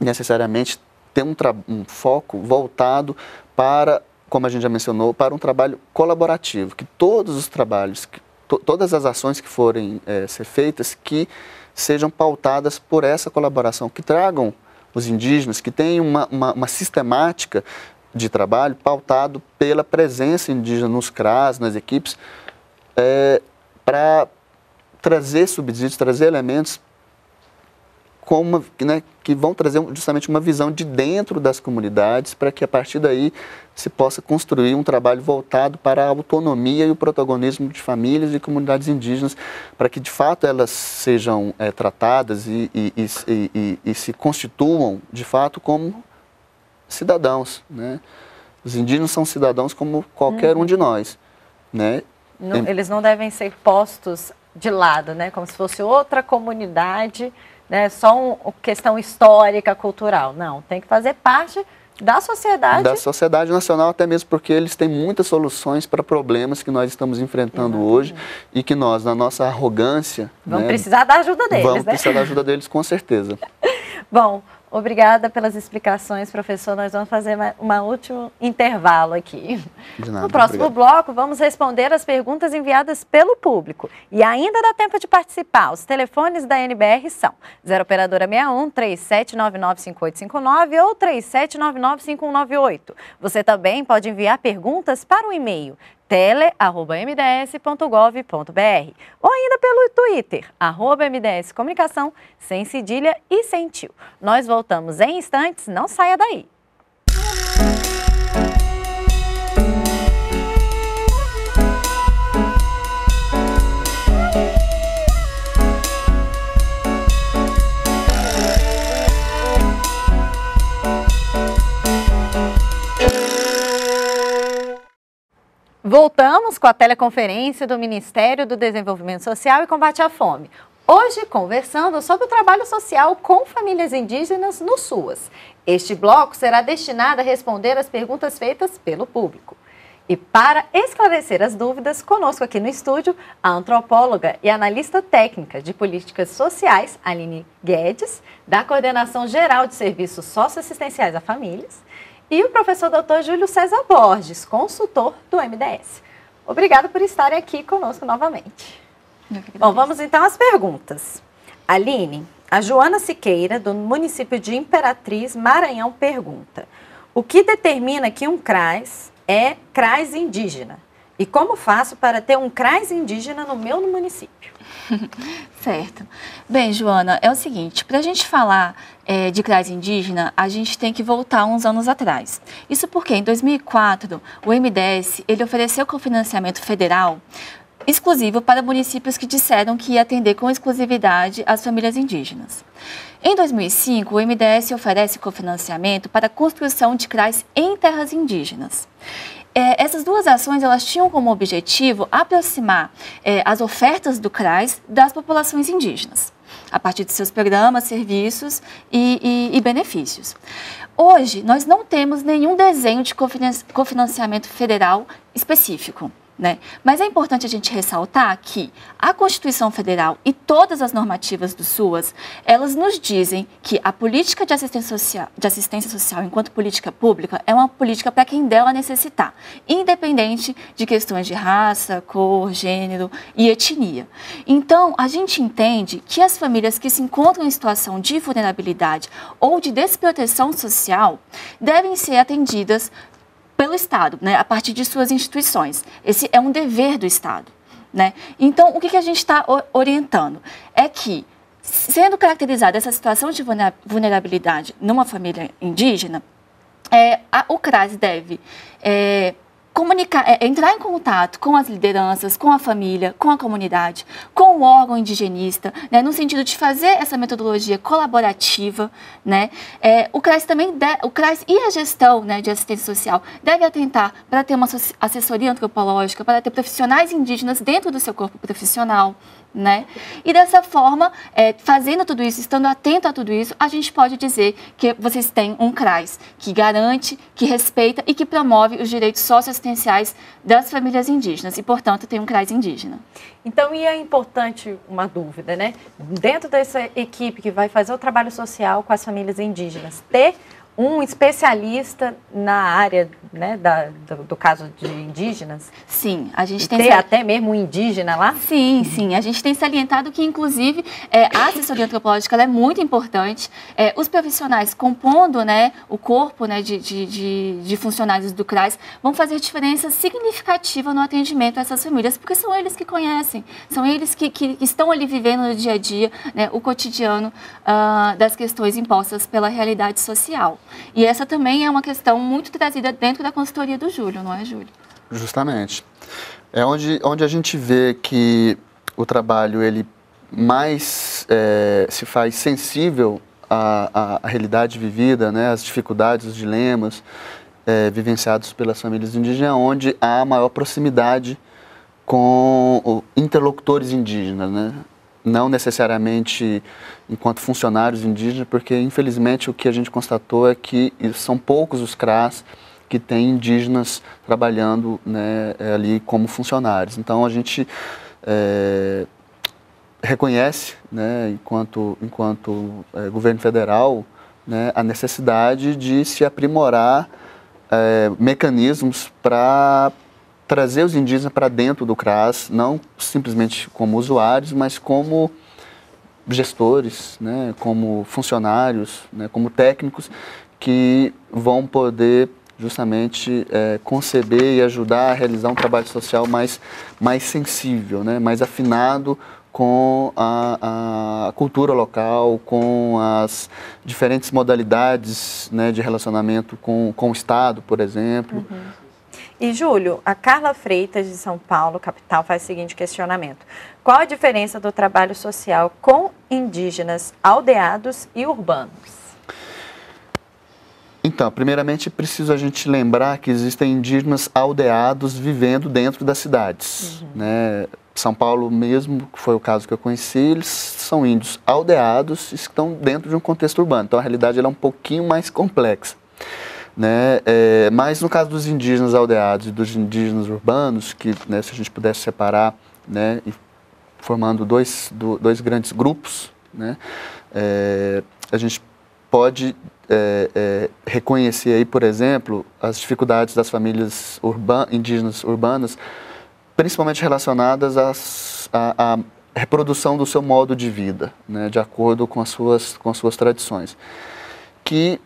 necessariamente, ter um, um foco voltado para, como a gente já mencionou, para um trabalho colaborativo, que todos os trabalhos, que, to, todas as ações que forem é, ser feitas, que sejam pautadas por essa colaboração, que tragam os indígenas, que têm uma, uma, uma sistemática de trabalho pautado pela presença indígena nos CRAS, nas equipes, é, para trazer subsídios, trazer elementos como, né, que vão trazer justamente uma visão de dentro das comunidades para que a partir daí se possa construir um trabalho voltado para a autonomia e o protagonismo de famílias e comunidades indígenas, para que de fato elas sejam é, tratadas e, e, e, e, se constituam de fato como cidadãos. Né? Os indígenas são cidadãos como qualquer uhum. um de nós. Né? Não, eles não devem ser postos de lado, né? como se fosse outra comunidade né, só uma questão histórica, cultural. Não, tem que fazer parte da sociedade. Da sociedade nacional, até mesmo porque eles têm muitas soluções para problemas que nós estamos enfrentando Exatamente. hoje e que nós, na nossa arrogância. Vamos né, precisar da ajuda deles. Vamos né? precisar da ajuda deles, com certeza. [LAUGHS] Bom, Obrigada pelas explicações, professor. Nós vamos fazer um último intervalo aqui. Nada, no próximo obrigado. bloco, vamos responder as perguntas enviadas pelo público. E ainda dá tempo de participar. Os telefones da NBR são 0 Operadora 61 3799 5859 ou 3799 5198. Você também pode enviar perguntas para o e-mail tele.mds.gov.br ou ainda pelo Twitter, arroba MDS Comunicação, sem cedilha e sem tio. Nós voltamos em instantes, não saia daí. Voltamos com a teleconferência do Ministério do Desenvolvimento Social e Combate à Fome. Hoje, conversando sobre o trabalho social com famílias indígenas no SUAS. Este bloco será destinado a responder as perguntas feitas pelo público. E para esclarecer as dúvidas, conosco aqui no estúdio a antropóloga e analista técnica de políticas sociais, Aline Guedes, da Coordenação Geral de Serviços Socioassistenciais a Famílias, e o professor Dr. Júlio César Borges, consultor do MDS. Obrigada por estarem aqui conosco novamente. Bom, vamos então às perguntas. Aline, a Joana Siqueira, do município de Imperatriz, Maranhão, pergunta: O que determina que um CRAS é CRAS indígena? E como faço para ter um CRAS indígena no meu município? [LAUGHS] certo. Bem, Joana, é o seguinte: para a gente falar é, de CRAS indígena, a gente tem que voltar uns anos atrás. Isso porque em 2004 o MDS ele ofereceu cofinanciamento federal exclusivo para municípios que disseram que ia atender com exclusividade as famílias indígenas. Em 2005, o MDS oferece cofinanciamento para a construção de CRAs em terras indígenas. É, essas duas ações elas tinham como objetivo aproximar é, as ofertas do CRAS das populações indígenas, a partir de seus programas, serviços e, e, e benefícios. Hoje, nós não temos nenhum desenho de cofinanciamento federal específico. Né? Mas é importante a gente ressaltar que a Constituição Federal e todas as normativas do SUAS, elas nos dizem que a política de assistência social, de assistência social enquanto política pública é uma política para quem dela necessitar, independente de questões de raça, cor, gênero e etnia. Então, a gente entende que as famílias que se encontram em situação de vulnerabilidade ou de desproteção social devem ser atendidas pelo Estado, né, a partir de suas instituições. Esse é um dever do Estado. Né? Então, o que, que a gente está orientando? É que, sendo caracterizada essa situação de vulnerabilidade numa família indígena, é, a, o CRAS deve é, comunicar, é, entrar em contato com as lideranças, com a família, com a comunidade, com o órgão indigenista, né, no sentido de fazer essa metodologia colaborativa, né, é, o CRAS também, de, o CRAS e a gestão né, de assistência social deve atentar para ter uma assessoria antropológica, para ter profissionais indígenas dentro do seu corpo profissional, né? E dessa forma, é, fazendo tudo isso, estando atento a tudo isso, a gente pode dizer que vocês têm um CRAS que garante, que respeita e que promove os direitos socioassistenciais das famílias indígenas e, portanto, tem um CRAS indígena. Então, e é importante uma dúvida, né? Dentro dessa equipe que vai fazer o trabalho social com as famílias indígenas, ter um especialista na área né, da, do, do, caso de indígenas? Sim, a gente tem... Ter até mesmo um indígena lá? Sim, sim. A gente tem salientado que, inclusive, é, a assessoria antropológica é muito importante. É, os profissionais compondo né, o corpo né, de, de, de, de, funcionários do CRAS vão fazer diferença significativa no atendimento a essas famílias, porque são eles que conhecem, são eles que, que estão ali vivendo no dia a dia né, o cotidiano uh, das questões impostas pela realidade social. E essa também é uma questão muito trazida dentro da consultoria do Júlio, não é, Júlio? Justamente. É onde, onde a gente vê que o trabalho ele mais é, se faz sensível à, à, à, realidade vivida, né, às dificuldades, os dilemas é, vivenciados pelas famílias indígenas, onde há maior proximidade com interlocutores indígenas, né? Não necessariamente enquanto funcionários indígenas, porque infelizmente o que a gente constatou é que são poucos os CRAS que têm indígenas trabalhando né, ali como funcionários. Então a gente é, reconhece, né, enquanto, enquanto é, governo federal, né, a necessidade de se aprimorar é, mecanismos para trazer os indígenas para dentro do CRAS, não simplesmente como usuários, mas como gestores, né, como funcionários, né, como técnicos que vão poder justamente é, conceber e ajudar a realizar um trabalho social mais, mais sensível, né, mais afinado com a, a, cultura local, com as diferentes modalidades né, de relacionamento com, com o Estado, por exemplo. Uhum. E, Júlio, a Carla Freitas, de São Paulo, capital, faz o seguinte questionamento. Qual a diferença do trabalho social com indígenas aldeados e urbanos? Então, primeiramente, preciso a gente lembrar que existem indígenas aldeados vivendo dentro das cidades. Uhum. Né? São Paulo mesmo, que foi o caso que eu conheci, eles são índios aldeados e estão dentro de um contexto urbano. Então, a realidade é um pouquinho mais complexa. Né? É, mas no caso dos indígenas aldeados e dos indígenas urbanos, que né, se a gente pudesse separar, né, formando dois, do, dois grandes grupos, né, é, a gente pode é, é, reconhecer aí, por exemplo, as dificuldades das famílias urban, indígenas urbanas, principalmente relacionadas à reprodução do seu modo de vida, né, de acordo com as suas, com as suas tradições. Que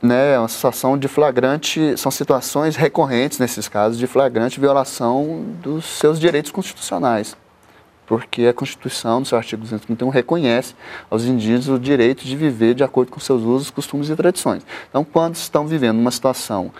né, é uma situação de flagrante, são situações recorrentes nesses casos de flagrante violação dos seus direitos constitucionais. Porque a Constituição, no seu artigo 231, reconhece aos indígenas o direito de viver de acordo com seus usos, costumes e tradições. Então, quando estão vivendo uma situação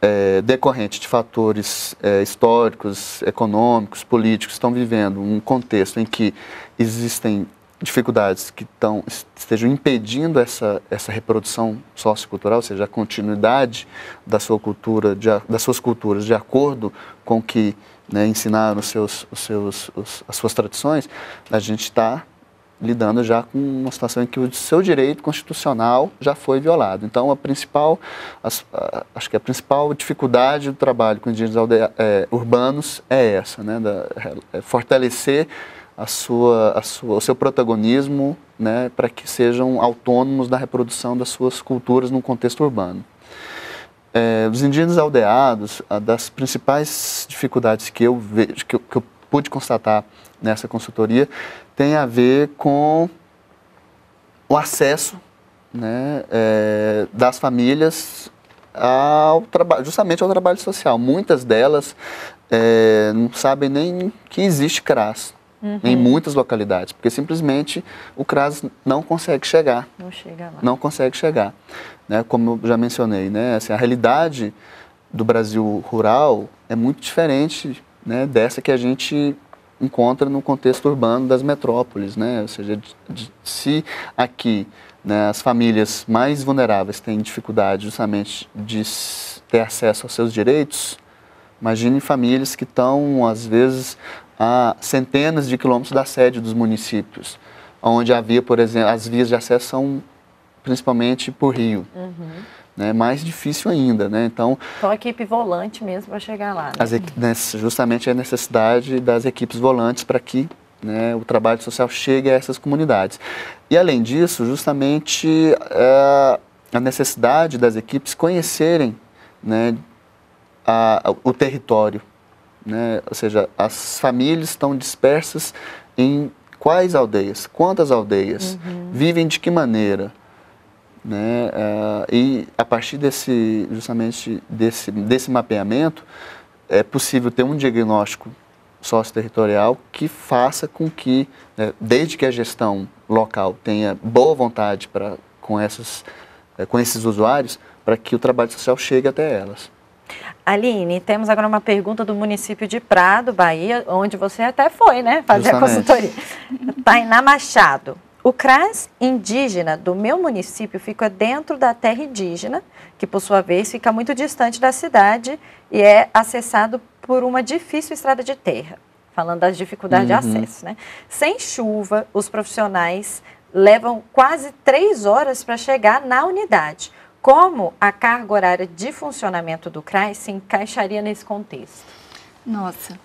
é, decorrente de fatores é, históricos, econômicos, políticos, estão vivendo um contexto em que existem dificuldades que estão, estejam impedindo essa, essa reprodução sociocultural, ou seja, a continuidade da sua cultura, de, das suas culturas de acordo com o que né, ensinaram os seus, os seus, os, as suas tradições, a gente está lidando já com uma situação em que o seu direito constitucional já foi violado. Então, a principal, as, a, acho que a principal dificuldade do trabalho com indígenas aldeia, é, urbanos é essa, né, da, é fortalecer a sua, a sua, o seu protagonismo né, para que sejam autônomos na reprodução das suas culturas no contexto urbano. É, os indígenas aldeados, das principais dificuldades que eu, vejo, que eu, que eu pude constatar nessa consultoria tem a ver com o acesso né, é, das famílias ao trabalho, justamente ao trabalho social. Muitas delas é, não sabem nem que existe CRAS, uhum. em muitas localidades, porque simplesmente o CRAS não consegue chegar. Não chega lá. Não consegue chegar. Né? Como eu já mencionei, né? Assim, a realidade do Brasil rural é muito diferente né, dessa que a gente encontra no contexto urbano das metrópoles, né? Ou seja, de, de, se aqui né, as famílias mais vulneráveis têm dificuldade justamente de ter acesso aos seus direitos, imagine famílias que estão às vezes a centenas de quilômetros da sede dos municípios, onde havia, por exemplo, as vias de acesso são principalmente por rio. Uhum. Né, mais difícil ainda, né? Então, então a equipe volante mesmo vai chegar lá. Né? As, justamente a necessidade das equipes volantes para que né, o trabalho social chegue a essas comunidades. E além disso, justamente é, a necessidade das equipes conhecerem né, a, o território, né? ou seja, as famílias estão dispersas em quais aldeias, quantas aldeias, uhum. vivem de que maneira. Né? Uh, e a partir desse, justamente desse, desse mapeamento, é possível ter um diagnóstico sócio-territorial que faça com que, né, desde que a gestão local tenha boa vontade pra, com, essas, é, com esses usuários, para que o trabalho social chegue até elas. Aline, temos agora uma pergunta do município de Prado, Bahia, onde você até foi, né, fazer Justamente. a consultoria. Tainá Machado. O CRAS indígena do meu município fica dentro da terra indígena, que por sua vez fica muito distante da cidade e é acessado por uma difícil estrada de terra. falando das dificuldades uhum. de acesso, né? Sem chuva, os profissionais levam quase três horas para chegar na unidade. Como a carga horária de funcionamento do CRAS se encaixaria nesse contexto? Nossa,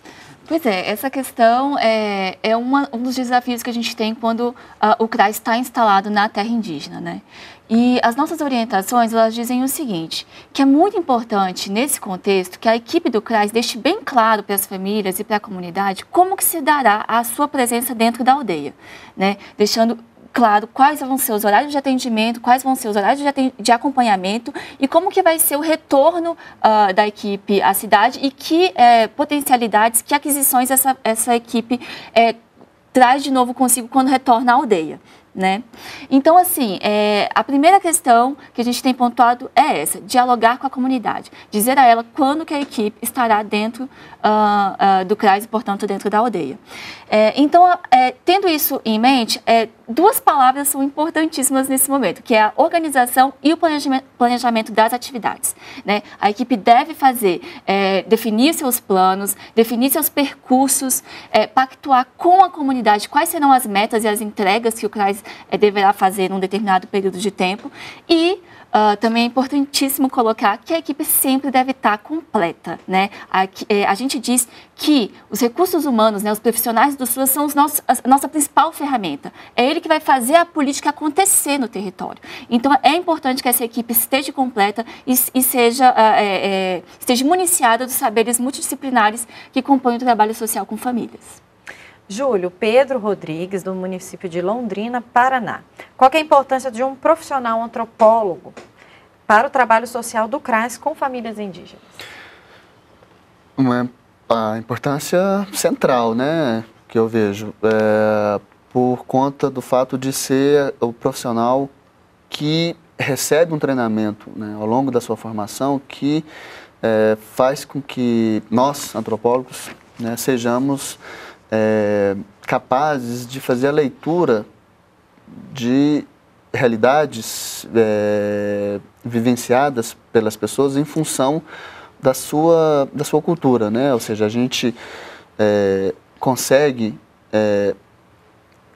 Pois é, essa questão é, é uma, um dos desafios que a gente tem quando uh, o CRAS está instalado na terra indígena, né? E as nossas orientações, elas dizem o seguinte, que é muito importante, nesse contexto, que a equipe do CRAS deixe bem claro para as famílias e para a comunidade como que se dará a sua presença dentro da aldeia, né? Deixando claro quais vão ser os horários de atendimento, quais vão ser os horários de, de acompanhamento e como que vai ser o retorno uh, da equipe à cidade e que eh, potencialidades, que aquisições essa, essa equipe eh, traz de novo consigo quando retorna à aldeia né? Então, assim, é, a primeira questão que a gente tem pontuado é essa, dialogar com a comunidade, dizer a ela quando que a equipe estará dentro uh, uh, do CRAS e, portanto, dentro da aldeia. É, então, é, tendo isso em mente, é, duas palavras são importantíssimas nesse momento, que é a organização e o planejamento, planejamento das atividades. Né? A equipe deve fazer, é, definir seus planos, definir seus percursos, é, pactuar com a comunidade quais serão as metas e as entregas que o CRAS é, deverá fazer num determinado período de tempo e Uh, também é importantíssimo colocar que a equipe sempre deve estar completa. Né? A, é, a gente diz que os recursos humanos, né, os profissionais do SUAS são os nossos, a nossa principal ferramenta. É ele que vai fazer a política acontecer no território. Então, é importante que essa equipe esteja completa e, e seja, uh, é, esteja municiada dos saberes multidisciplinares que compõem o trabalho social com famílias. Júlio, Pedro Rodrigues, do município de Londrina, Paraná. Qual é a importância de um profissional antropólogo para o trabalho social do CRAS com famílias indígenas? Uma, a importância central, né, que eu vejo, é, por conta do fato de ser o profissional que recebe um treinamento né, ao longo da sua formação que é, faz com que nós, antropólogos, né, sejamos é, capazes de fazer a leitura de realidades é, vivenciadas pelas pessoas em função da sua, da sua cultura, né? Ou seja, a gente é, consegue é,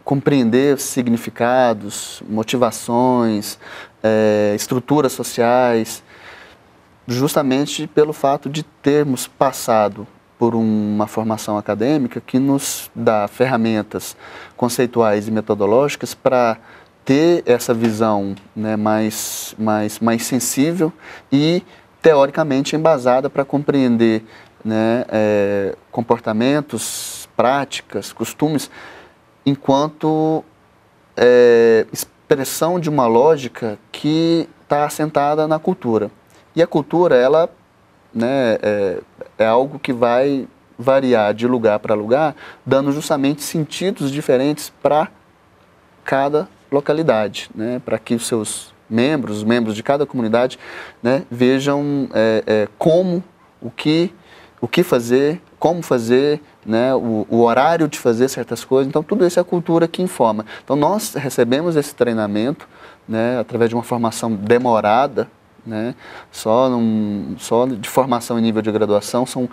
compreender significados, motivações, é, estruturas sociais, justamente pelo fato de termos passado por uma formação acadêmica que nos dá ferramentas conceituais e metodológicas para ter essa visão né, mais, mais, mais sensível e teoricamente embasada para compreender né, é, comportamentos, práticas, costumes, enquanto é, expressão de uma lógica que está assentada na cultura. E a cultura, ela né, é, é algo que vai variar de lugar para lugar, dando justamente sentidos diferentes para cada localidade, né, para que os seus membros, os membros de cada comunidade, né, vejam é, é, como, o que, o que fazer, como fazer, né, o, o, horário de fazer certas coisas. Então, tudo isso é a cultura que informa. Então, nós recebemos esse treinamento né, através de uma formação demorada, né? Só, num, só de formação em nível de graduação são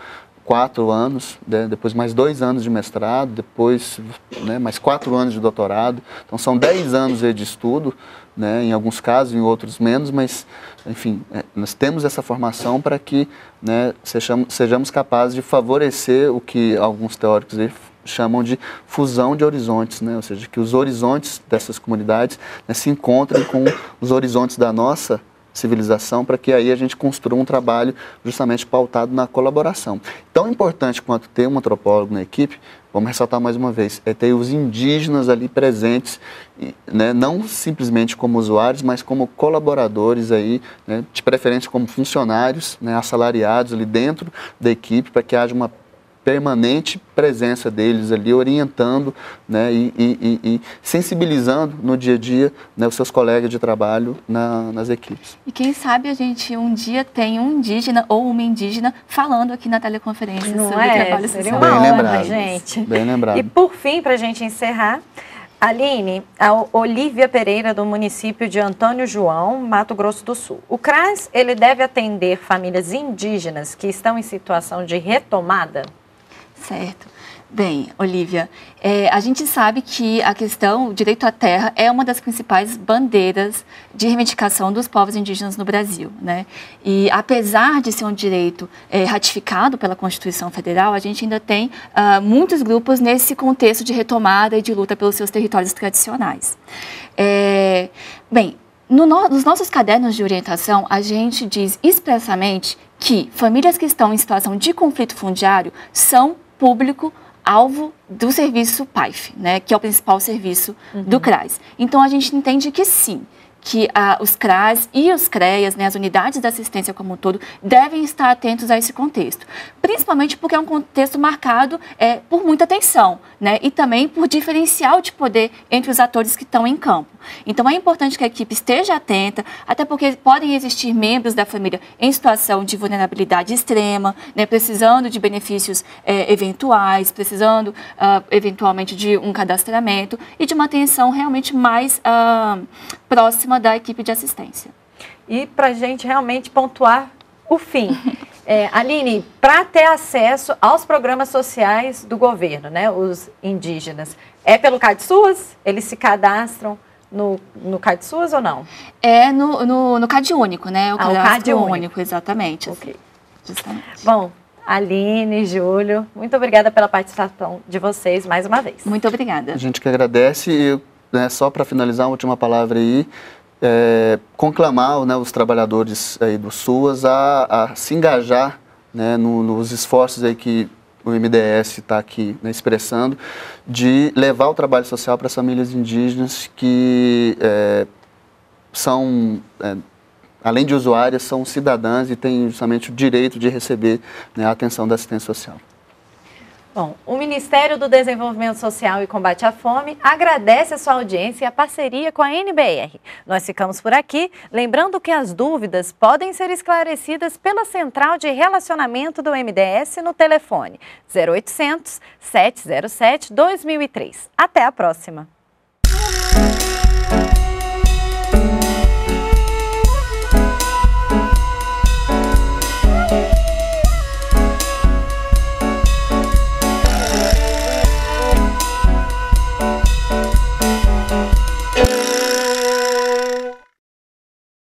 quatro anos, né? depois mais dois anos de mestrado, depois né, mais quatro anos de doutorado. Então são dez anos de estudo, né, em alguns casos, em outros menos, mas enfim, é, nós temos essa formação para que né, sejamos, sejamos capazes de favorecer o que alguns teóricos chamam de fusão de horizontes, né? ou seja, que os horizontes dessas comunidades né, se encontrem com os horizontes da nossa civilização, para que aí a gente construa um trabalho justamente pautado na colaboração. Tão importante quanto ter um antropólogo na equipe, vamos ressaltar mais uma vez, é ter os indígenas ali presentes, né, não simplesmente como usuários, mas como colaboradores aí, né, de preferência como funcionários, né, assalariados ali dentro da equipe, para que haja uma permanente presença deles ali, orientando né, e, e, e sensibilizando no dia a dia né, os seus colegas de trabalho na, nas equipes. E quem sabe a gente um dia tem um indígena ou uma indígena falando aqui na teleconferência Não sobre é? trabalho social. Bem lembrado, gente. Bem lembrado. E por fim, para a gente encerrar, Aline, a Olívia Pereira, do município de Antônio João, Mato Grosso do Sul. O CRAS, ele deve atender famílias indígenas que estão em situação de retomada? Certo. Bem, Olivia, é, a gente sabe que a questão, o direito à terra, é uma das principais bandeiras de reivindicação dos povos indígenas no Brasil. Né? E apesar de ser um direito é, ratificado pela Constituição Federal, a gente ainda tem uh, muitos grupos nesse contexto de retomada e de luta pelos seus territórios tradicionais. É, bem, no, nos nossos cadernos de orientação, a gente diz expressamente que famílias que estão em situação de conflito fundiário são público alvo do serviço PAIF, né, que é o principal serviço uhum. do CRAS. Então, a gente entende que sim, que ah, os CRAS e os CREAS, né, as unidades da assistência como um todo, devem estar atentos a esse contexto. Principalmente porque é um contexto marcado é, por muita tensão né, e também por diferencial de poder entre os atores que estão em campo. Então é importante que a equipe esteja atenta, até porque podem existir membros da família em situação de vulnerabilidade extrema, né, precisando de benefícios é, eventuais, precisando uh, eventualmente de um cadastramento e de uma atenção realmente mais uh, próxima da equipe de assistência. E para a gente realmente pontuar o fim. [LAUGHS] É, Aline, para ter acesso aos programas sociais do governo, né, os indígenas, é pelo CadSUAS? Eles se cadastram no, no CadSUAS ou não? É no, no, no CAD único, né? O, ah, o CAD único. único. exatamente. Ok. Justamente. Bom, Aline, Júlio, muito obrigada pela participação de vocês mais uma vez. Muito obrigada. A gente que agradece e né, só para finalizar, uma última palavra aí, é, conclamar né, os trabalhadores aí do SUAS a, a se engajar né, no, nos esforços aí que o MDS está aqui né, expressando, de levar o trabalho social para as famílias indígenas que é, são, é, além de usuárias, são cidadãs e têm justamente o direito de receber né, a atenção da assistência social. Bom, o Ministério do Desenvolvimento Social e Combate à Fome agradece a sua audiência e a parceria com a NBR. Nós ficamos por aqui, lembrando que as dúvidas podem ser esclarecidas pela Central de Relacionamento do MDS no telefone 0800 707 2003. Até a próxima!